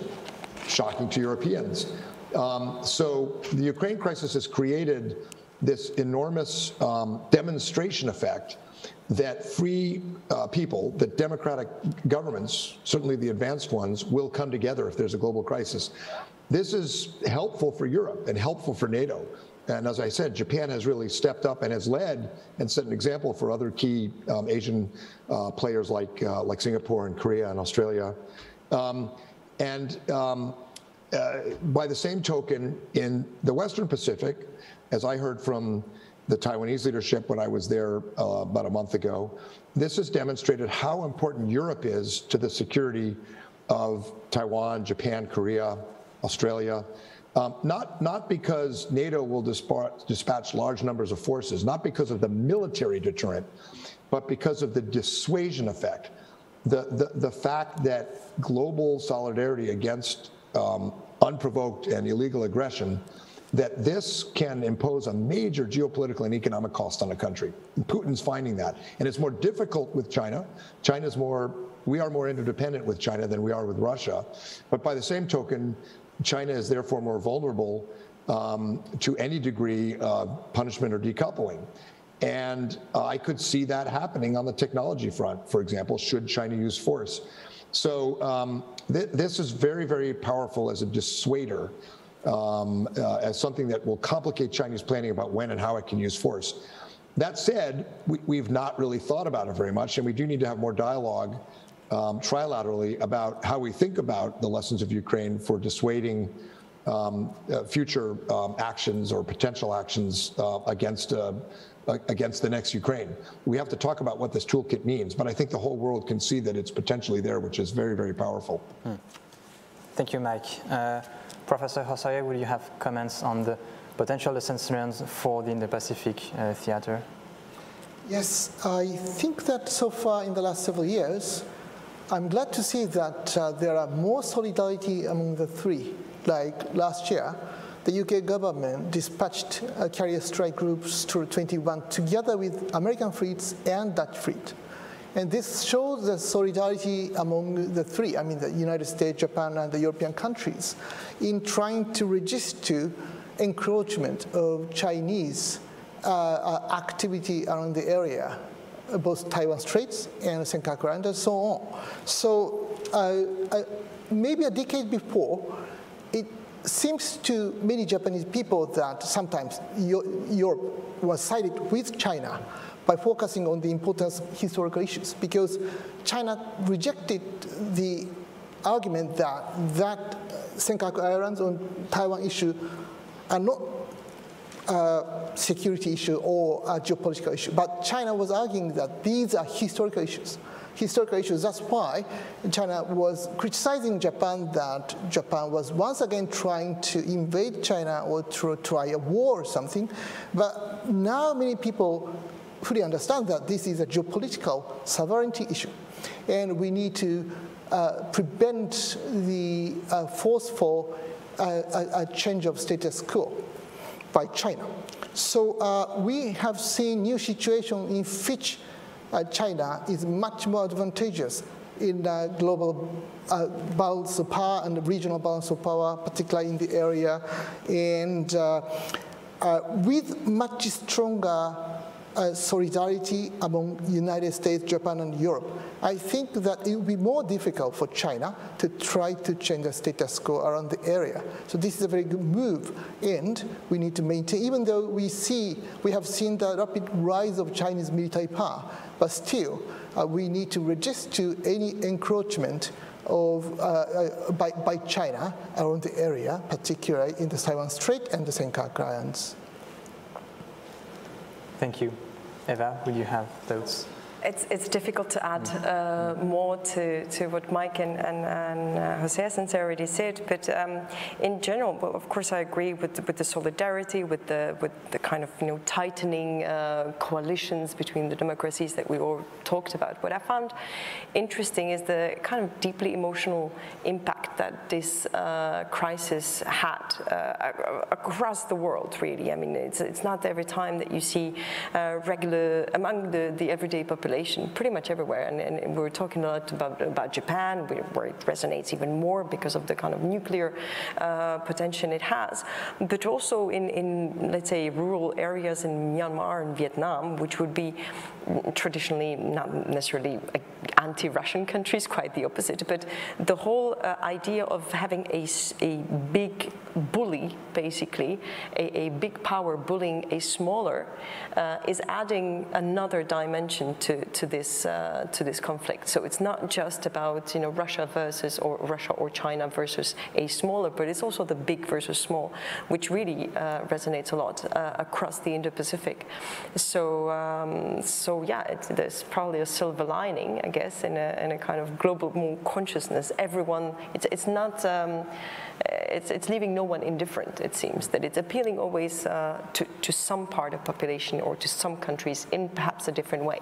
shocking to Europeans. Um, so the Ukraine crisis has created this enormous um, demonstration effect that free uh, people, that democratic governments, certainly the advanced ones, will come together if there's a global crisis. This is helpful for Europe and helpful for NATO. And as I said, Japan has really stepped up and has led and set an example for other key um, Asian uh, players like, uh, like Singapore and Korea and Australia. Um, and um, uh, by the same token, in the Western Pacific, as I heard from the Taiwanese leadership when I was there uh, about a month ago, this has demonstrated how important Europe is to the security of Taiwan, Japan, Korea, Australia. Um, not, not because NATO will dispatch, large numbers of forces, not because of the military deterrent, but because of the dissuasion effect. The, the, the fact that global solidarity against um, unprovoked and illegal aggression, that this can impose a major geopolitical and economic cost on a country. Putin's finding that. And it's more difficult with China. China's more, we are more interdependent with China than we are with Russia. But by the same token, China is therefore more vulnerable um, to any degree of punishment or decoupling. And uh, I could see that happening on the technology front, for example, should China use force. So um, th this is very, very powerful as a dissuader, um, uh, as something that will complicate Chinese planning about when and how it can use force. That said, we, have not really thought about it very much, and we do need to have more dialogue um, trilaterally about how we think about the lessons of Ukraine for dissuading um, uh, future um, actions or potential actions uh, against uh, against the next Ukraine. We have to talk about what this toolkit means, but I think the whole world can see that it's potentially there, which is very, very powerful. Hmm. Thank you, Mike. Uh, Professor Hosoya, will you have comments on the potential lessons learned for the Indo-Pacific uh, theater? Yes, I think that so far in the last several years, I'm glad to see that uh, there are more solidarity among the three. Like last year, the UK government dispatched uh, carrier strike groups to 21 together with American fleets and Dutch fleet. And this shows the solidarity among the three, I mean the United States, Japan, and the European countries, in trying to resist to encroachment of Chinese uh, uh activity around the area, both Taiwan Straits and Senkaku Island and so on. So uh, uh, maybe a decade before, it seems to many Japanese people that sometimes Europe was sided with China by focusing on the importance of historical issues because China rejected the argument that that Senkaku Islands on Taiwan issue are not security issue or a geopolitical issue. But China was arguing that these are historical issues historical issues. That's why China was criticizing Japan that Japan was once again trying to invade China or to try a war or something. But now many people fully understand that this is a geopolitical sovereignty issue. And we need to uh, prevent the uh, forceful uh, a, a change of status quo by China. So uh, we have seen new situation in which uh, China is much more advantageous in uh, global uh, balance of power and regional balance of power, particularly in the area, and uh, uh, with much stronger uh, solidarity among United States, Japan, and Europe. I think that it will be more difficult for China to try to change the status quo around the area. So this is a very good move, and we need to maintain, even though we see, we have seen the rapid rise of Chinese military power, but still, uh, we need to resist to any encroachment of, uh, uh, by, by China around the area, particularly in the Taiwan Strait and the Senkaku Islands. Thank you. Eva, will you have thoughts? It's, it's difficult to add uh, more to, to what Mike and, and, and uh, Jose has already said, but um, in general, well, of course, I agree with the, with the solidarity, with the, with the kind of you know, tightening uh, coalitions between the democracies that we all talked about. What I found interesting is the kind of deeply emotional impact that this uh, crisis had uh, across the world, really. I mean, it's, it's not every time that you see uh, regular, among the, the everyday population, population pretty much everywhere. And, and we are talking a lot about, about Japan, where it resonates even more because of the kind of nuclear uh, potential it has. But also in, in, let's say, rural areas in Myanmar and Vietnam, which would be traditionally not necessarily anti-Russian countries, quite the opposite. But the whole uh, idea of having a, a big bully, basically, a, a big power bullying a smaller, uh, is adding another dimension to, to, this, uh, to this conflict. So it's not just about you know, Russia versus, or Russia or China versus a smaller, but it's also the big versus small, which really uh, resonates a lot uh, across the Indo-Pacific. So, um, so yeah, it, there's probably a silver lining, I guess, in a, in a kind of global more consciousness. Everyone, it's, it's not, um, it's, it's leaving no one indifferent, it seems, that it's appealing always uh, to, to some part of population or to some countries in perhaps a different way.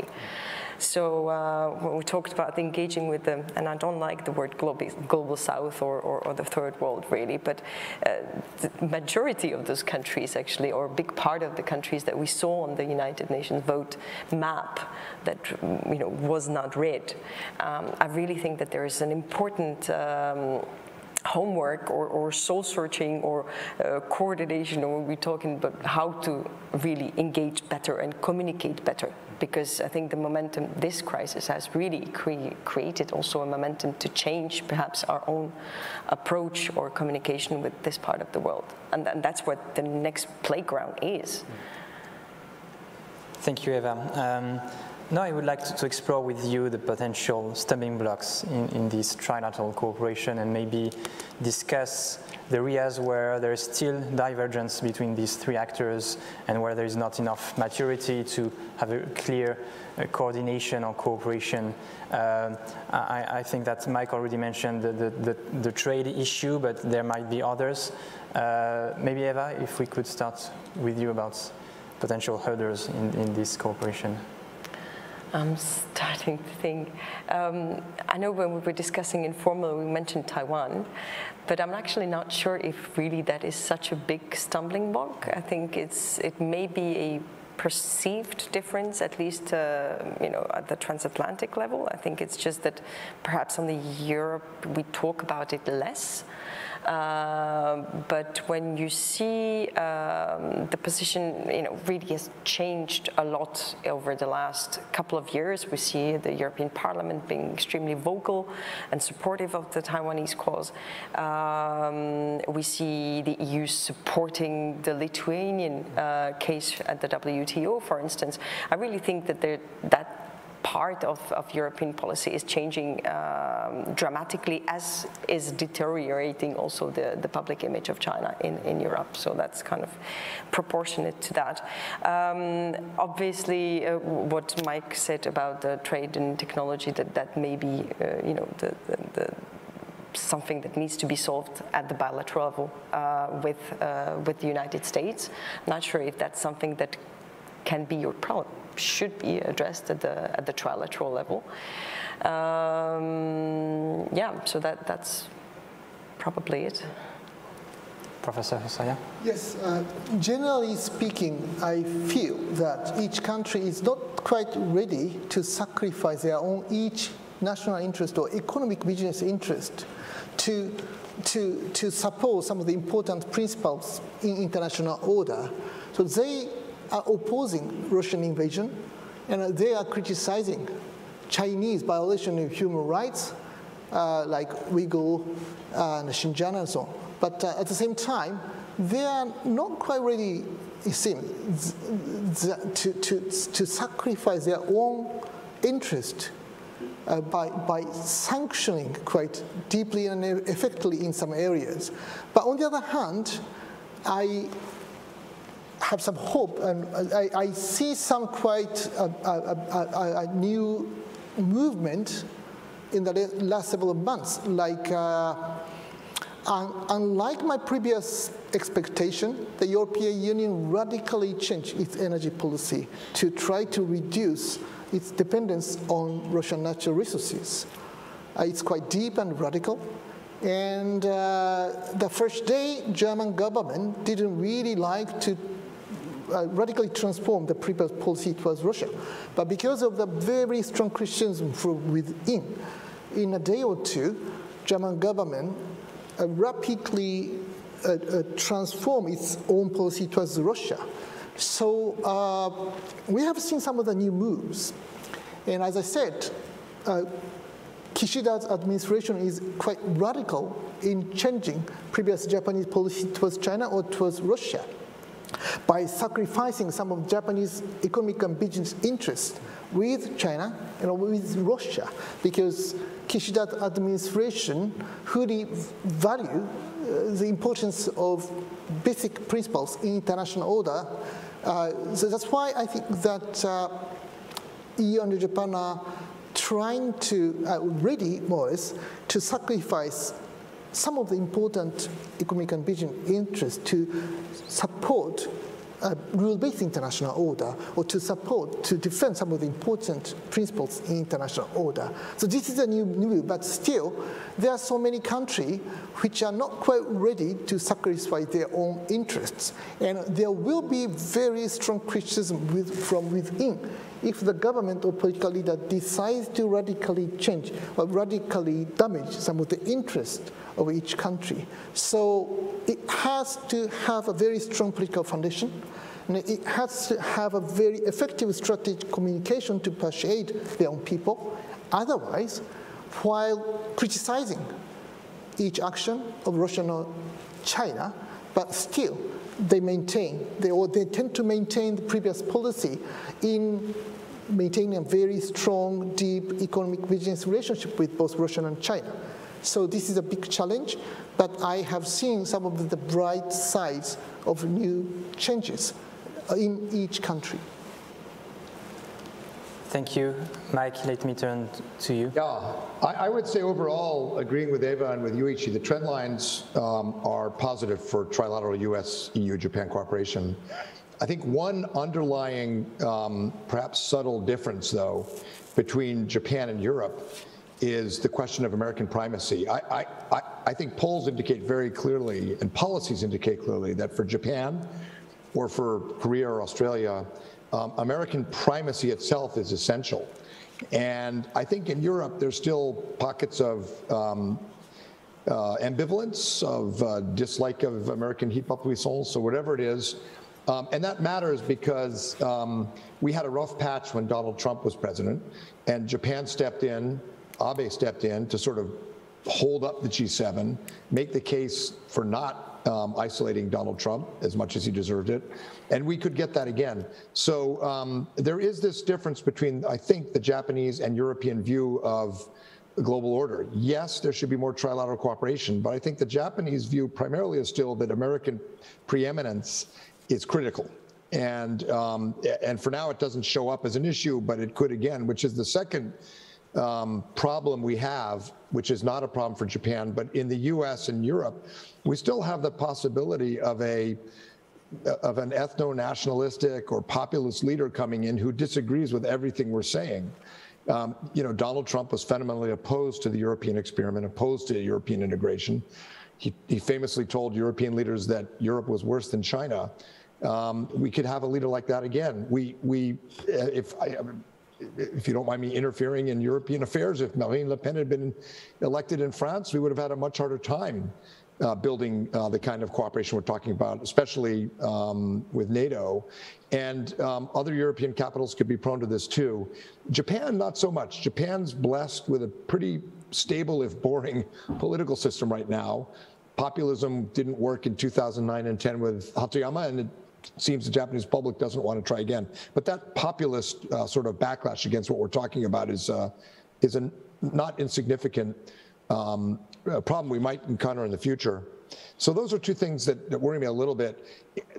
So uh, when we talked about engaging with them, and I don't like the word global, global south or, or, or the third world really, but uh, the majority of those countries actually, or a big part of the countries that we saw on the United Nations vote map that you know was not read. Um, I really think that there is an important um, homework or, or soul searching or uh, coordination or we're talking about how to really engage better and communicate better because I think the momentum this crisis has really cre created also a momentum to change perhaps our own approach or communication with this part of the world and, and that's what the next playground is. Thank you Eva. Um, now I would like to, to, explore with you the potential stumbling blocks in, in this trilateral cooperation and maybe discuss the areas where there is still divergence between these three actors and where there is not enough maturity to have a clear uh, coordination or cooperation. Uh, I, I, think that Mike already mentioned the, the, the, the trade issue, but there might be others. Uh, maybe Eva, if we could start with you about potential hurdles in, in this cooperation. I'm starting to think. Um, I know when we were discussing informally, we mentioned Taiwan, but I'm actually not sure if really that is such a big stumbling block. I think it's it may be a perceived difference, at least uh, you know at the transatlantic level. I think it's just that perhaps on the Europe we talk about it less. Uh, but when you see um, the position, you know, really has changed a lot over the last couple of years. We see the European Parliament being extremely vocal and supportive of the Taiwanese cause. Um, we see the EU supporting the Lithuanian uh, case at the WTO, for instance. I really think that there, that part of, of European policy is changing um, dramatically as is deteriorating also the, the public image of China in, in Europe. So that's kind of proportionate to that. Um, obviously, uh, what Mike said about the trade and technology, that, that may be, uh, you know, the, the, the something that needs to be solved at the bilateral level uh, with, uh, with the United States. not sure if that's something that can be your problem should be addressed at the at the trilateral level. Um, yeah, so that that's probably it. Professor Hosoya? Yes, uh, generally speaking, I feel that each country is not quite ready to sacrifice their own each national interest or economic business interest to, to, to support some of the important principles in international order. So they are opposing Russian invasion, and they are criticizing Chinese violation of human rights, uh, like Uyghur and Xinjiang and so on. But uh, at the same time, they are not quite ready, it seems, to, to, to sacrifice their own interest uh, by, by sanctioning quite deeply and effectively in some areas. But on the other hand, I have some hope, and I, I see some quite a, a, a, a, new movement in the last several months. Like, uh, unlike my previous expectation, the European Union radically changed its energy policy to try to reduce its dependence on Russian natural resources. Uh, it's quite deep and radical. And uh, the first day, German government didn't really like to uh, radically transformed the previous policy towards Russia. But because of the very strong criticism from within, in a day or two, German government uh, rapidly uh, uh transformed its own policy towards Russia. So uh, we have seen some of the new moves. And as I said, uh, Kishida's administration is quite radical in changing previous Japanese policy towards China or towards Russia by sacrificing some of Japanese economic and business interests with China and with Russia, because Kishida administration really value uh, the importance of basic principles in international order. Uh, so that's why I think that uh, EU and Japan are trying to, uh, ready more or less, to sacrifice some of the important economic and business interests to support a rule-based international order or to support, to defend some of the important principles in international order. So this is a new new, but still, there are so many countries which are not quite ready to sacrifice their own interests. And there will be very strong criticism with, from within if the government or political leader decides to radically change or radically damage some of the interests of each country. So it has to have a very strong political foundation. And it has to have a very effective strategic communication to persuade their own people. Otherwise, while criticizing each action of Russia or China, but still they maintain, they, or they tend to maintain the previous policy in maintaining a very strong, deep economic business relationship with both Russia and China. So this is a big challenge, but I have seen some of the bright sides of new changes in each country. Thank you. Mike, let me turn to you. Yeah, I, I would say overall, agreeing with Eva and with Yuichi, the trend lines um, are positive for trilateral US, EU, Japan cooperation. I think one underlying, um, perhaps subtle difference, though, between Japan and Europe is the question of American primacy. I, I, I think polls indicate very clearly, and policies indicate clearly, that for Japan or for Korea or Australia, um, American primacy itself is essential. And I think in Europe, there's still pockets of um, uh, ambivalence, of uh, dislike of American puissance, so whatever it is. Um, and that matters because um, we had a rough patch when Donald Trump was president, and Japan stepped in, Abe stepped in to sort of hold up the G7, make the case for not um, isolating Donald Trump as much as he deserved it. And we could get that again. So um, there is this difference between, I think, the Japanese and European view of global order. Yes, there should be more trilateral cooperation, but I think the Japanese view primarily is still that American preeminence is critical. And, um, and for now, it doesn't show up as an issue, but it could again, which is the second um, problem we have, which is not a problem for Japan, but in the US and Europe, we still have the possibility of a of an ethno-nationalistic or populist leader coming in who disagrees with everything we're saying. Um, you know, Donald Trump was fundamentally opposed to the European experiment, opposed to European integration. He, he famously told European leaders that Europe was worse than China. Um, we could have a leader like that again. We, we, if I, if you don't mind me interfering in European affairs, if Marine Le Pen had been elected in France, we would have had a much harder time uh, building uh, the kind of cooperation we're talking about, especially um, with NATO. And um, other European capitals could be prone to this too. Japan, not so much. Japan's blessed with a pretty stable, if boring, political system right now. Populism didn't work in 2009 and 10 with Hatoyama, and it seems the Japanese public doesn't want to try again. But that populist uh, sort of backlash against what we're talking about is uh, is a not insignificant um, problem we might encounter in the future. So those are two things that, that worry me a little bit.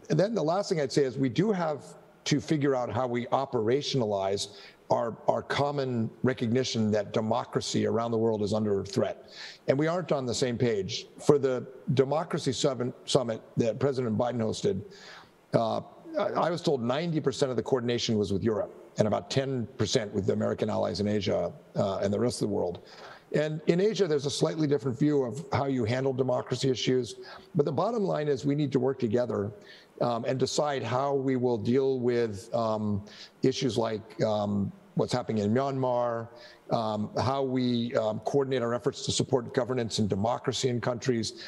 And then the last thing I'd say is we do have to figure out how we operationalize our, our common recognition that democracy around the world is under threat. And we aren't on the same page. For the Democracy Summit that President Biden hosted, uh, I was told 90% of the coordination was with Europe and about 10% with the American allies in Asia uh, and the rest of the world. And in Asia, there's a slightly different view of how you handle democracy issues. But the bottom line is we need to work together um, and decide how we will deal with um, issues like um, what's happening in Myanmar, um, how we um, coordinate our efforts to support governance and democracy in countries.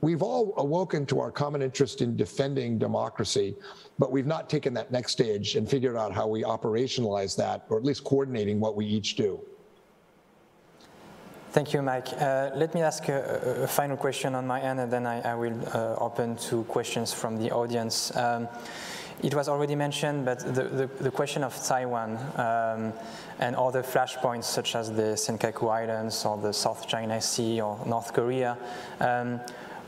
We've all awoken to our common interest in defending democracy, but we've not taken that next stage and figured out how we operationalize that, or at least coordinating what we each do. Thank you, Mike. Uh, let me ask a, a, final question on my end, and then I, I will uh, open to questions from the audience. Um, it was already mentioned, but the, the, the question of Taiwan um, and other flashpoints such as the Senkaku Islands or the South China Sea or North Korea, um,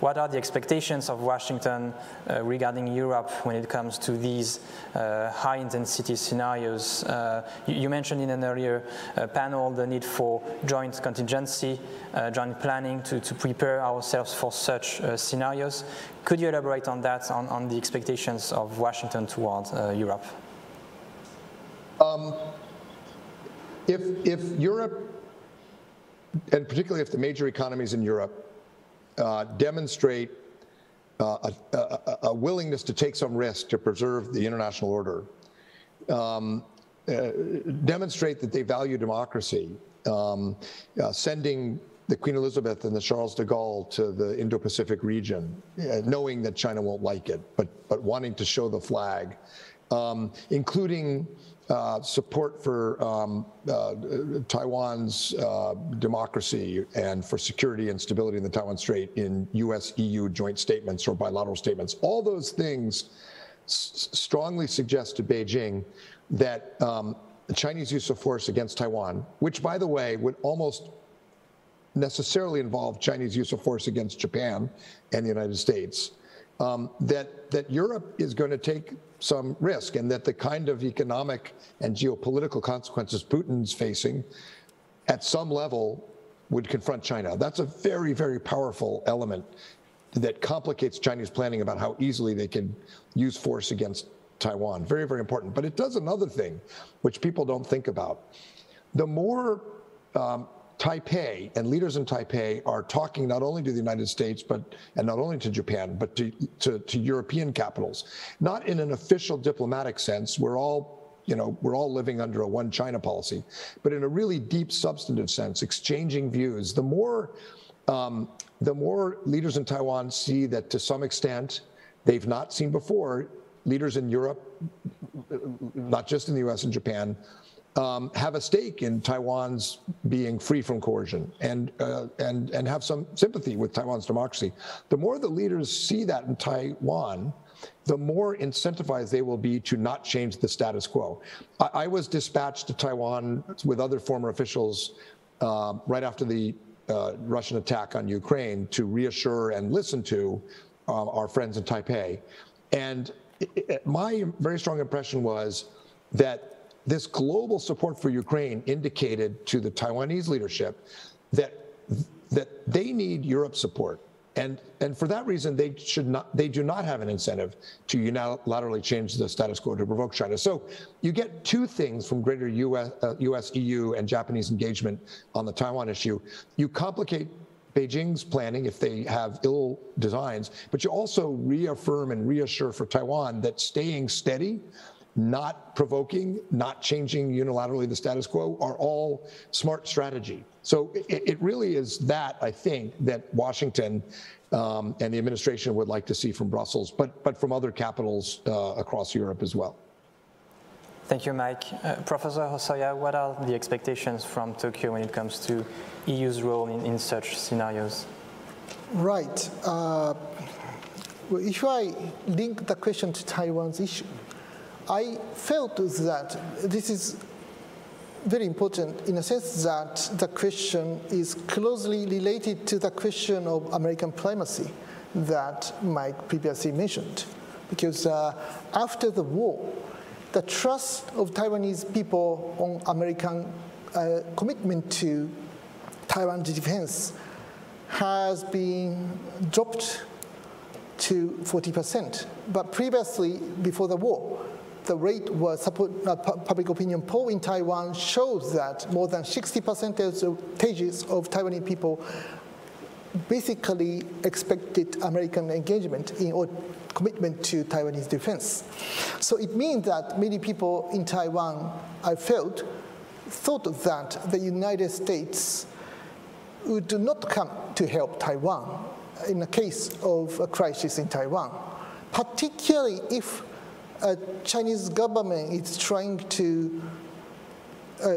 what are the expectations of Washington uh, regarding Europe when it comes to these uh, high intensity scenarios? Uh, you, you, mentioned in an earlier uh, panel the need for joint contingency, uh, joint planning to, to prepare ourselves for such scenarios. Could you elaborate on that, on, on the expectations of Washington towards Europe? Um, if, if Europe, and particularly if the major economies in Europe, uh, demonstrate uh, a, a, a, willingness to take some risk to preserve the international order, um, uh, demonstrate that they value democracy, um, uh, sending the Queen Elizabeth and the Charles de Gaulle to the Indo-Pacific region, uh, knowing that China won't like it, but, but wanting to show the flag, um, including uh, support for um, uh, Taiwan's uh, democracy and for security and stability in the Taiwan Strait in US EU joint statements or bilateral statements. All those things strongly suggest to Beijing that um, Chinese use of force against Taiwan, which, by the way, would almost necessarily involve Chinese use of force against Japan and the United States, um, that, that Europe is going to take some risk and that the kind of economic and geopolitical consequences Putin's facing at some level would confront China. That's a very, very powerful element that complicates Chinese planning about how easily they can use force against Taiwan. Very, very important. But it does another thing, which people don't think about. The more um, Taipei and leaders in Taipei are talking not only to the United States, but and not only to Japan, but to, to, to European capitals, not in an official diplomatic sense. We're all you know, we're all living under a one China policy, but in a really deep substantive sense, exchanging views. The more, um, the more leaders in Taiwan see that to some extent they've not seen before, leaders in Europe, not just in the US and Japan, um, have a stake in Taiwan's being free from coercion and, uh, and, and have some sympathy with Taiwan's democracy. The more the leaders see that in Taiwan, the more incentivized they will be to not change the status quo. I, I was dispatched to Taiwan with other former officials uh, right after the uh, Russian attack on Ukraine to reassure and listen to uh, our friends in Taipei. And it, it, my very strong impression was that this global support for Ukraine indicated to the Taiwanese leadership that that they need Europe's support. And, and for that reason, they should not, they do not have an incentive to unilaterally change the status quo to provoke China. So you get two things from greater US, uh, US, EU, and Japanese engagement on the Taiwan issue. You complicate Beijing's planning if they have ill designs, but you also reaffirm and reassure for Taiwan that staying steady not provoking, not changing unilaterally the status quo are all smart strategy. So it, it really is that, I think, that Washington um, and the administration would like to see from Brussels, but, but from other capitals uh, across Europe as well. Thank you, Mike. Uh, Professor Hosoya, what are the expectations from Tokyo when it comes to EU's role in, in such scenarios? Right. Uh, if I link the question to Taiwan's issue, I felt that this is very important in a sense that the question is closely related to the question of American diplomacy that Mike previously mentioned. Because uh, after the war, the trust of Taiwanese people on American uh, commitment to Taiwan's defense has been dropped to 40%. But previously, before the war, the rate was support, uh, public opinion poll in Taiwan shows that more than 60% of Taiwanese people basically expected American engagement in or commitment to Taiwanese defense. So it means that many people in Taiwan, I felt, thought that the United States would not come to help Taiwan in the case of a crisis in Taiwan, particularly if uh, Chinese government is trying to uh,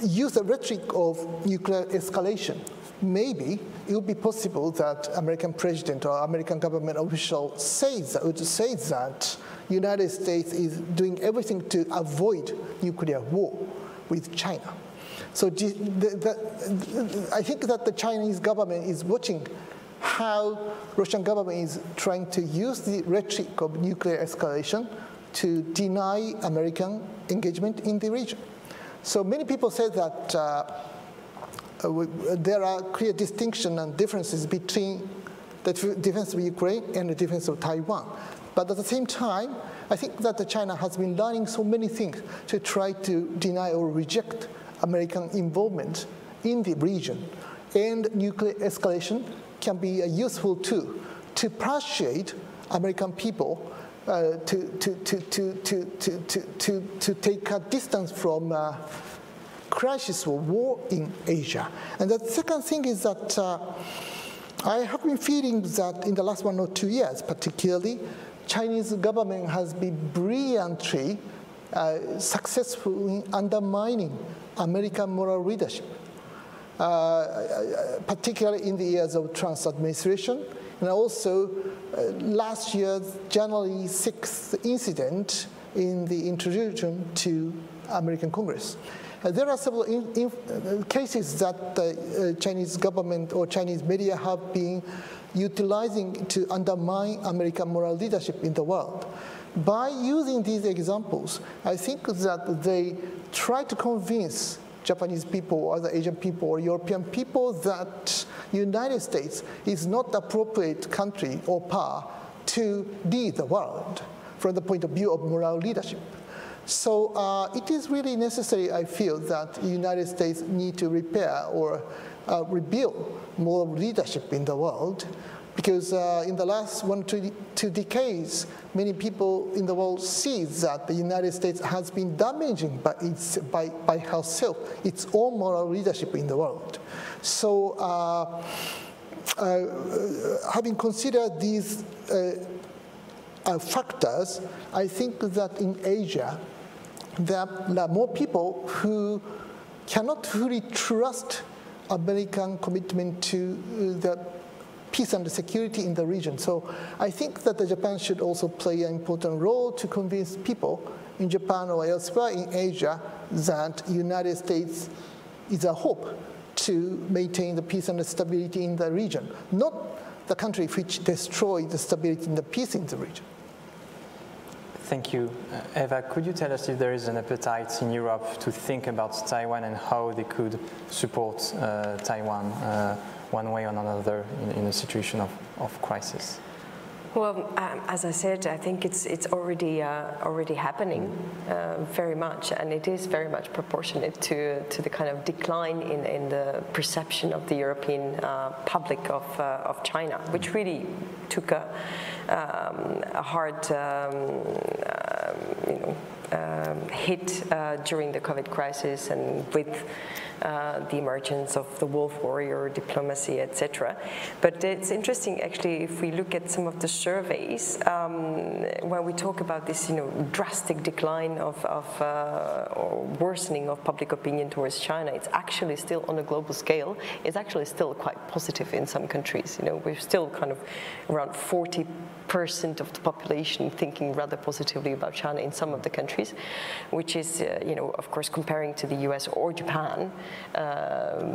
use the rhetoric of nuclear escalation. Maybe it would be possible that American president or American government official says that, would say that United States is doing everything to avoid nuclear war with China. So the, the, I think that the Chinese government is watching how Russian government is trying to use the rhetoric of nuclear escalation to deny American engagement in the region. So many people say that uh, uh, there are clear distinction and differences between the defense of Ukraine and the defense of Taiwan. But at the same time, I think that China has been learning so many things to try to deny or reject American involvement in the region. And nuclear escalation can be a useful tool to persuade American people uh, to, to, to, to, to, to, to, to take a distance from uh, crashes or war in Asia. And the second thing is that uh, I have been feeling that in the last one or two years, particularly, Chinese government has been brilliantly uh, successful in undermining American moral leadership, uh, particularly in the years of Trump's administration and also uh, last year's January 6th incident in the introduction to American Congress. Uh, there are several in, in, uh, cases that the uh, Chinese government or Chinese media have been utilizing to undermine American moral leadership in the world. By using these examples, I think that they try to convince Japanese people or other Asian people or European people that United States is not the appropriate country or power to lead the world from the point of view of moral leadership. So uh, it is really necessary, I feel, that United States need to repair or uh, rebuild moral leadership in the world because uh, in the last one to two decades, many people in the world see that the United States has been damaging by, its, by, by herself its own moral leadership in the world. So uh, uh, having considered these uh, uh, factors, I think that in Asia, there are more people who cannot fully trust American commitment to uh, the peace and security in the region. So I think that Japan should also play an important role to convince people in Japan or elsewhere in Asia that United States is a hope to maintain the peace and the stability in the region, not the country which destroys the stability and the peace in the region. Thank you. Uh, Eva, could you tell us if there is an appetite in Europe to think about Taiwan and how they could support uh, Taiwan uh, one way or another in, in a situation of, of crisis? Well, um, as I said, I think it's it's already uh, already happening uh, very much, and it is very much proportionate to to the kind of decline in, in the perception of the European uh, public of uh, of China, which really took a, um, a hard um, um you know um, hit uh, during the COVID crisis and with uh, the emergence of the wolf warrior diplomacy, etc. But it's interesting, actually, if we look at some of the surveys, um, when we talk about this, you know, drastic decline of, of uh, or worsening of public opinion towards China, it's actually still on a global scale. It's actually still quite positive in some countries. You know, we're still kind of around 40 percent of the population thinking rather positively about China in some of the countries, which is, uh, you know, of course, comparing to the US or Japan, um,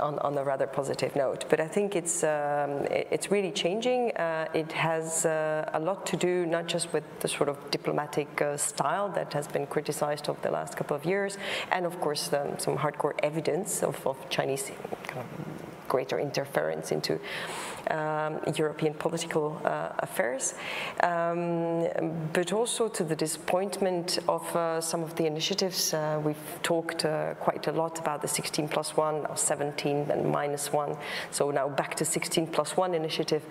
on, on, a rather positive note. But I think it's, um, it, it's really changing. Uh, it has uh, a lot to do not just with the sort of diplomatic uh, style that has been criticized over the last couple of years, and of course um, some hardcore evidence of, of Chinese kind of greater interference into um, European political uh, affairs, um, but also to the disappointment of uh, some of the initiatives. Uh, we've talked uh, quite a lot about the 16 plus 1 or 17 and minus 1. So now back to 16 plus 1 initiative,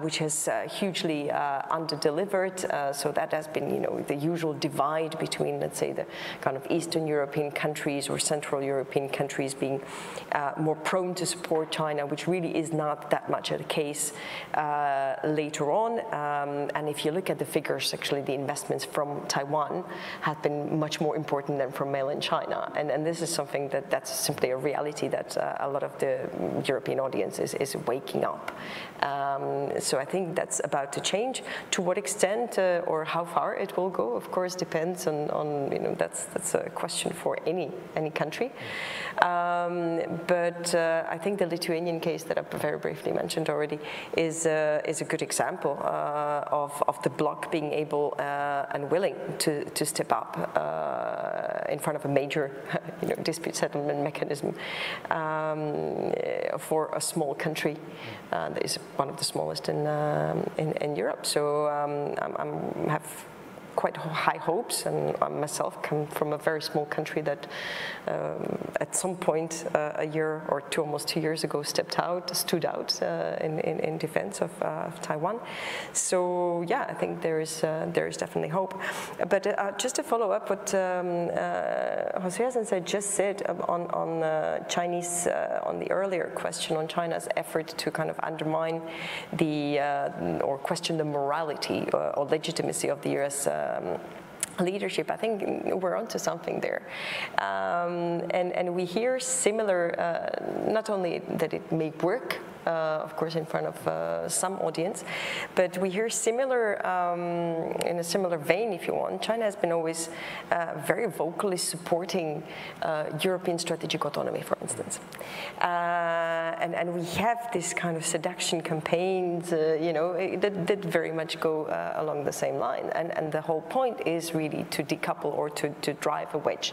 which has hugely under-delivered. so that has been, you know, the usual divide between, let's say, the kind of Eastern European countries or Central European countries being more prone to support China, which really is not that much the case uh, later on. Um, and if you look at the figures, actually the investments from Taiwan have been much more important than from mainland China. And, and this is something that that's simply a reality that uh, a lot of the European audience is, is waking up. Um, so I think that's about to change. To what extent uh, or how far it will go, of course, depends on, on you know, that's, that's a question for any, any country. Um, but uh, I think the Lithuanian case that I very briefly mentioned already is, uh, is a good example uh, of, of the bloc being able uh, and willing to, to step up uh, in front of a major you know, dispute settlement mechanism um, for a small country that is one of the smallest in, um, in, in, Europe. So um, I have quite high hopes, and I myself come from a very small country that um, at some point uh, a year or two, almost two years ago, stepped out, stood out uh, in, in, in, defense of, uh, of, Taiwan. So yeah, I think there is, uh, there is definitely hope. But uh, just to follow up what um, Jose just said on, on Chinese, on the earlier question on China's effort to kind of undermine the, or question the morality or, or legitimacy of the US um, leadership, I think we're onto something there. Um, and, and we hear similar, uh, not only that it may work, of course, in front of uh, some audience. But we hear similar, um, in a similar vein, if you want. China has been always uh, very vocally supporting European strategic autonomy, for instance. and, and we have this kind of seduction campaigns, you know, that, that very much go along the same line. And, and the whole point is really to decouple or to, to drive a wedge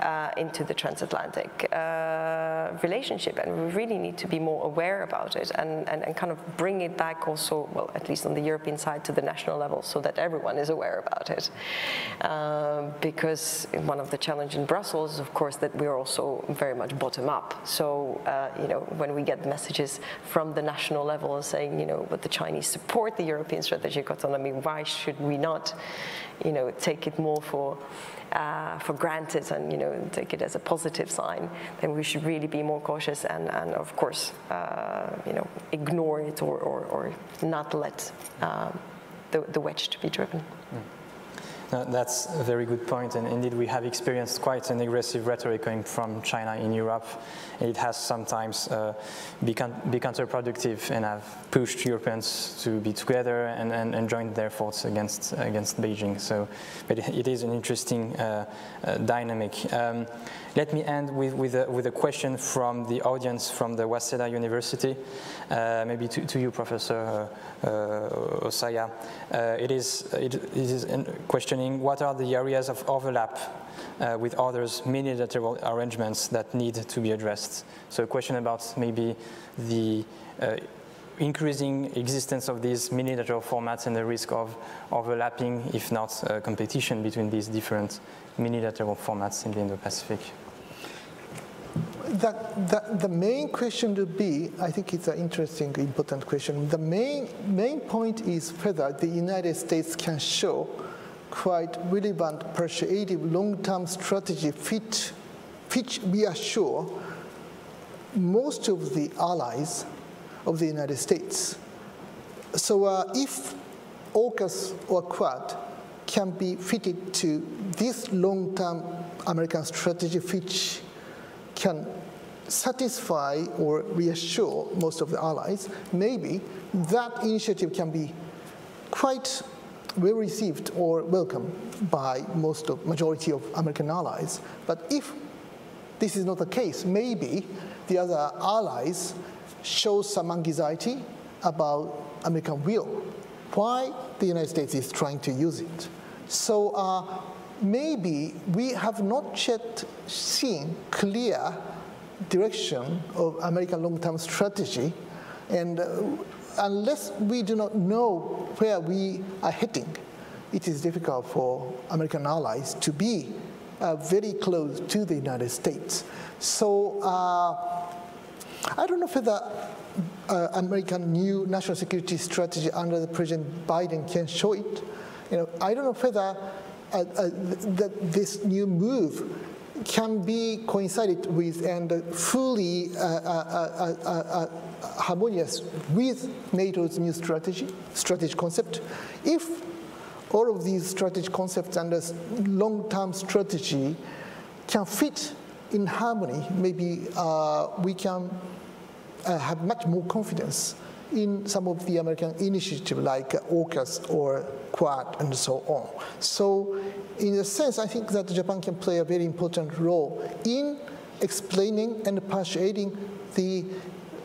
uh, into the transatlantic uh, relationship. And we really need to be more aware about it and, and, and kind of bring it back also, well, at least on the European side, to the national level so that everyone is aware about it. Um, because one of the challenges in Brussels is, of course, that we're also very much bottom up. So, uh, you know, when we get messages from the national level saying, you know, but the Chinese support the European strategic autonomy, why should we not, you know, take it more for uh, for granted and you know take it as a positive sign, then we should really be more cautious and, and of course uh, you know ignore it or, or, or not let uh, the, the wedge to be driven. Mm. No, that's a very good point, and indeed we have experienced quite an aggressive rhetoric coming from China in Europe. It has sometimes uh, become, be counterproductive and have pushed Europeans to be together and, and, and join their efforts against, against Beijing. So, but it is an interesting uh, uh, dynamic. Um, let me end with, with, a, with a question from the audience from the Waseda University, uh, maybe to, to, you, Professor uh, uh, Hosoya. Uh, it is, it, it is questioning what are the areas of overlap uh, with others multilateral arrangements that need to be addressed. So a question about maybe the uh, increasing existence of these multilateral formats and the risk of overlapping, if not uh, competition between these different multilateral formats in the Indo-Pacific the, the, the, main question to be, I think it's an interesting, important question. The main, main point is whether the United States can show quite relevant, persuasive long-term strategy fit, which we are sure most of the allies of the United States. So uh, if AUKUS or Quad can be fitted to this long-term American strategy which can satisfy or reassure most of the allies, maybe that initiative can be quite well received or welcomed by most of majority of American allies. But if this is not the case, maybe the other allies show some anxiety about American will, why the United States is trying to use it. So uh, maybe we have not yet seen clear direction of American long-term strategy, and uh, unless we do not know where we are heading, it is difficult for American allies to be uh, very close to the United States. So uh, I don't know whether uh, American new national security strategy under the President Biden can show it. You know, I don't know whether uh, uh, that this new move can be coincided with and fully uh, uh, uh, harmonious with NATO's new strategy, strategy concept. If all of these strategy concepts and long-term strategy can fit in harmony, maybe we can have much more confidence in some of the American initiatives like AUKUS or Quad and so on. So in a sense, I think that Japan can play a very important role in explaining and persuading the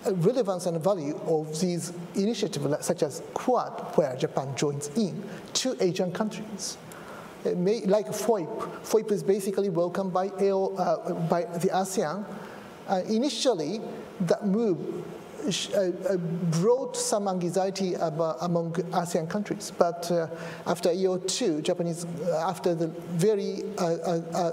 relevance and value of these initiatives such as Quad, where Japan joins in, to Asian countries. May, like FOIP, FOIP is basically welcomed by, AO, uh, by the ASEAN. Uh, initially, that move uh, uh, brought some anxiety about, among ASEAN countries. But uh, after a year or two, Japanese, after the very uh,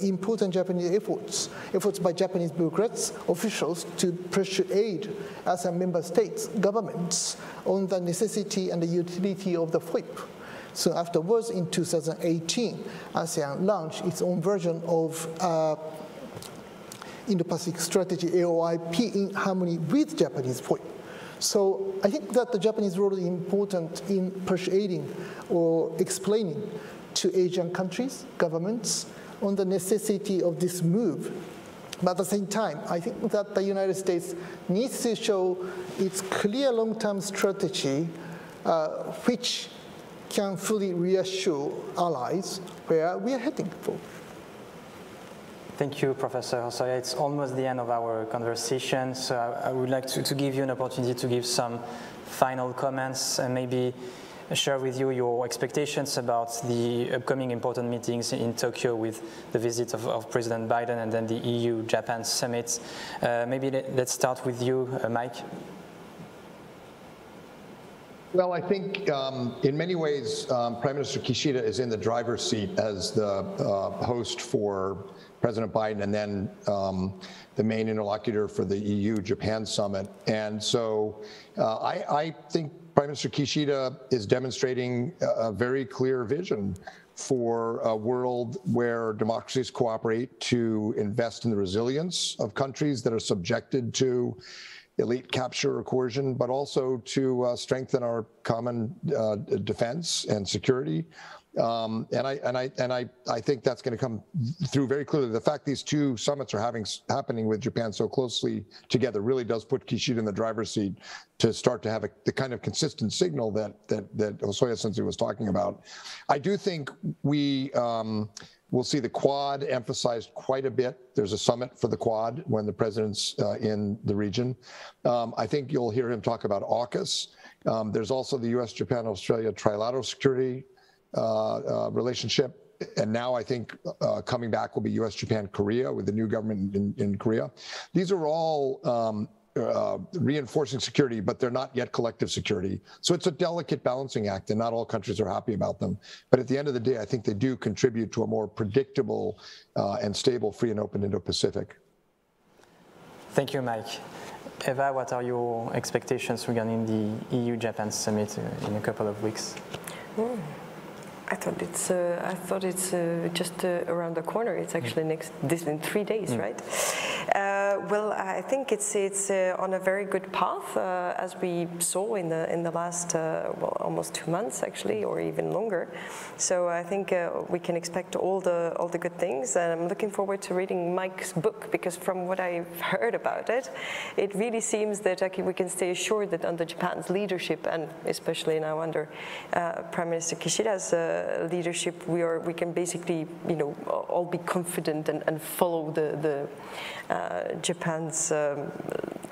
important Japanese efforts, efforts by Japanese bureaucrats, officials to persuade ASEAN member states, governments on the necessity and the utility of the FOIP. So afterwards, in 2018, ASEAN launched its own version of uh, Indo-Pacific Strategy AOIP in harmony with Japanese FOIP. So I think that the Japanese role is important in persuading or explaining to Asian countries, governments, on the necessity of this move. But at the same time, I think that the United States needs to show its clear long-term strategy, uh, which can fully reassure allies where we are heading for. Thank you, Professor Hosoya. It's almost the end of our conversation, so I, I would like to, to, give you an opportunity to give some final comments and maybe share with you your expectations about the upcoming important meetings in Tokyo with the visit of, of President Biden and then the EU-Japan summit. Uh, maybe let's start with you, uh, Mike. Well, I think um, in many ways, um, Prime Minister Kishida is in the driver's seat as the uh, host for President Biden and then um, the main interlocutor for the EU Japan summit. And so uh, I, I, think Prime Minister Kishida is demonstrating a, a very clear vision for a world where democracies cooperate to invest in the resilience of countries that are subjected to elite capture or coercion, but also to uh, strengthen our common uh, defense and security um, and I and I and I I think that's going to come through very clearly. The fact these two summits are having happening with Japan so closely together really does put Kishida in the driver's seat to start to have a, the kind of consistent signal that that that Hosoya Sensei was talking about. I do think we. Um, We'll see the Quad emphasized quite a bit. There's a summit for the Quad when the president's uh, in the region. Um, I think you'll hear him talk about AUKUS. Um, there's also the U.S., Japan, Australia trilateral security relationship. And now I think uh, coming back will be U.S., Japan, Korea with the new government in, in Korea. These are all um, uh, reinforcing security, but they're not yet collective security. So it's a delicate balancing act, and not all countries are happy about them. But at the end of the day, I think they do contribute to a more predictable uh, and stable free and open Indo-Pacific. Thank you, Mike. Eva, what are your expectations regarding the EU-Japan summit in a couple of weeks? Mm. I thought it's uh, I thought it's uh, just uh, around the corner. It's actually next this in three days, mm. right? Uh, well, I think it's it's uh, on a very good path, uh, as we saw in the in the last well almost two months actually, or even longer. So I think we can expect all the all the good things, and I'm looking forward to reading Mike's book because from what I've heard about it, it really seems that okay, we can stay assured that under Japan's leadership and especially now under Prime Minister Kishida's leadership, we are we can basically you know all be confident and, and follow the the uh, Japan's um,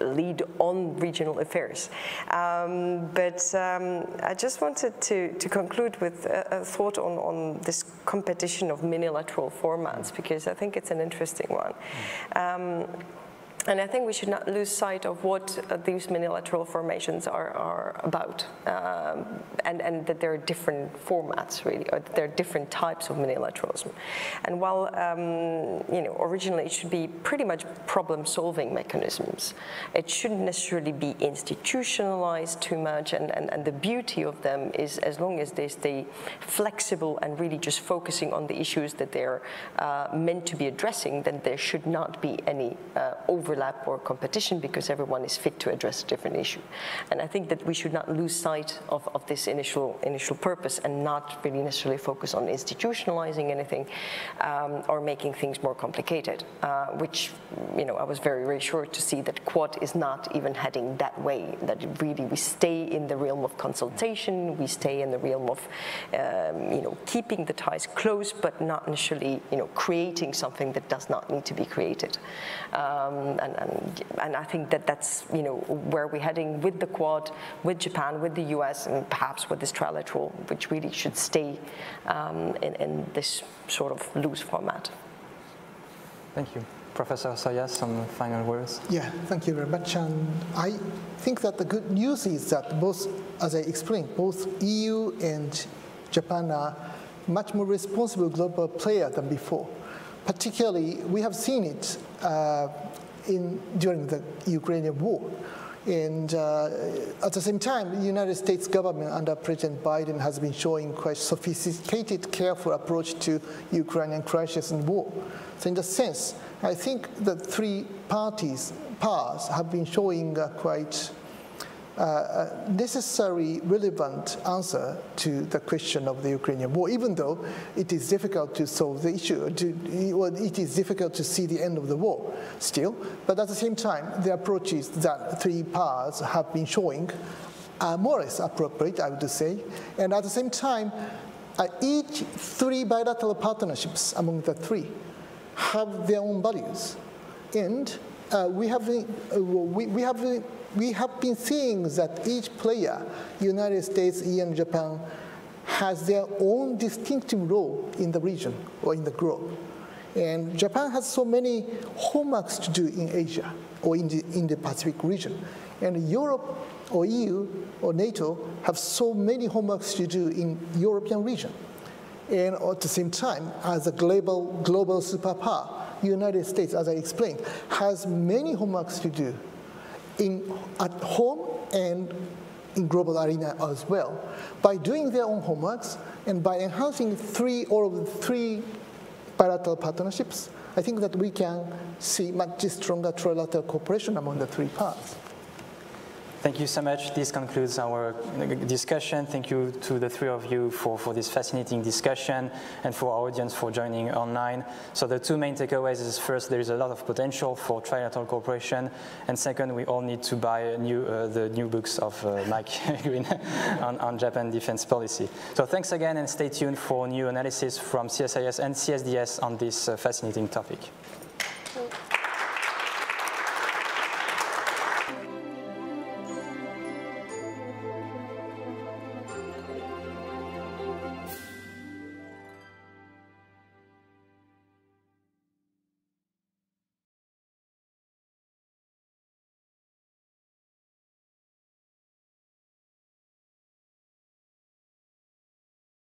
lead on regional affairs. Um, but um, I just wanted to to conclude with a, a thought on on this competition of minilateral formats because I think it's an interesting one. Um, and I think we should not lose sight of what uh, these minilateral formations are, are about, um, and, and, that there are different formats, really, or there are different types of minilateralism. And while, um, you know, originally it should be pretty much problem-solving mechanisms, it shouldn't necessarily be institutionalized too much, and, and, and the beauty of them is as long as they stay flexible and really just focusing on the issues that they're uh, meant to be addressing, then there should not be any uh, over overlap or competition because everyone is fit to address a different issue. And I think that we should not lose sight of, of this initial, initial purpose and not really necessarily focus on institutionalizing anything um, or making things more complicated, uh, which, you know, I was very reassured to see that Quad is not even heading that way, that really we stay in the realm of consultation, we stay in the realm of, um, you know, keeping the ties close, but not necessarily, you know, creating something that does not need to be created. Um, and, and, and I think that that's you know where we're heading with the Quad, with Japan, with the US, and perhaps with this trilateral, which really should stay um, in, in this sort of loose format. Thank you. Professor Sayas, some final words? Yeah, thank you very much. And I think that the good news is that both, as I explained, both EU and Japan are much more responsible global player than before. Particularly, we have seen it uh, in, during the Ukrainian war. And uh, at the same time, the United States government under President Biden has been showing quite sophisticated, careful approach to Ukrainian crisis and war. So in that sense, I think the three parties, powers have been showing quite uh, necessary, relevant answer to the question of the Ukrainian war, even though it is difficult to solve the issue, to, well, it is difficult to see the end of the war still. But at the same time, the approaches that three powers have been showing are more or less appropriate, I would say. And at the same time, uh, each three bilateral partnerships among the three have their own values. And uh, we have, uh, we, we have we have been seeing that each player, United States, EU, and Japan, has their own distinctive role in the region or in the globe. And Japan has so many homeworks to do in Asia or in the, in the Pacific region. And Europe or EU or NATO have so many homeworks to do in European region. And at the same time, as a global, global superpower, United States, as I explained, has many homeworks to do in, at home and in global arena as well. By doing their own homeworks and by enhancing three or three bilateral partnerships, I think that we can see much stronger trilateral cooperation among the three parts. Thank you so much. This concludes our discussion. Thank you to the three of you for, for this fascinating discussion and for our audience for joining online. So the two main takeaways is first, there is a lot of potential for trilateral cooperation. And second, we all need to buy new, uh, the new books of uh, Mike Green on, on Japan defense policy. So thanks again and stay tuned for new analysis from CSIS and CSDS on this uh, fascinating topic.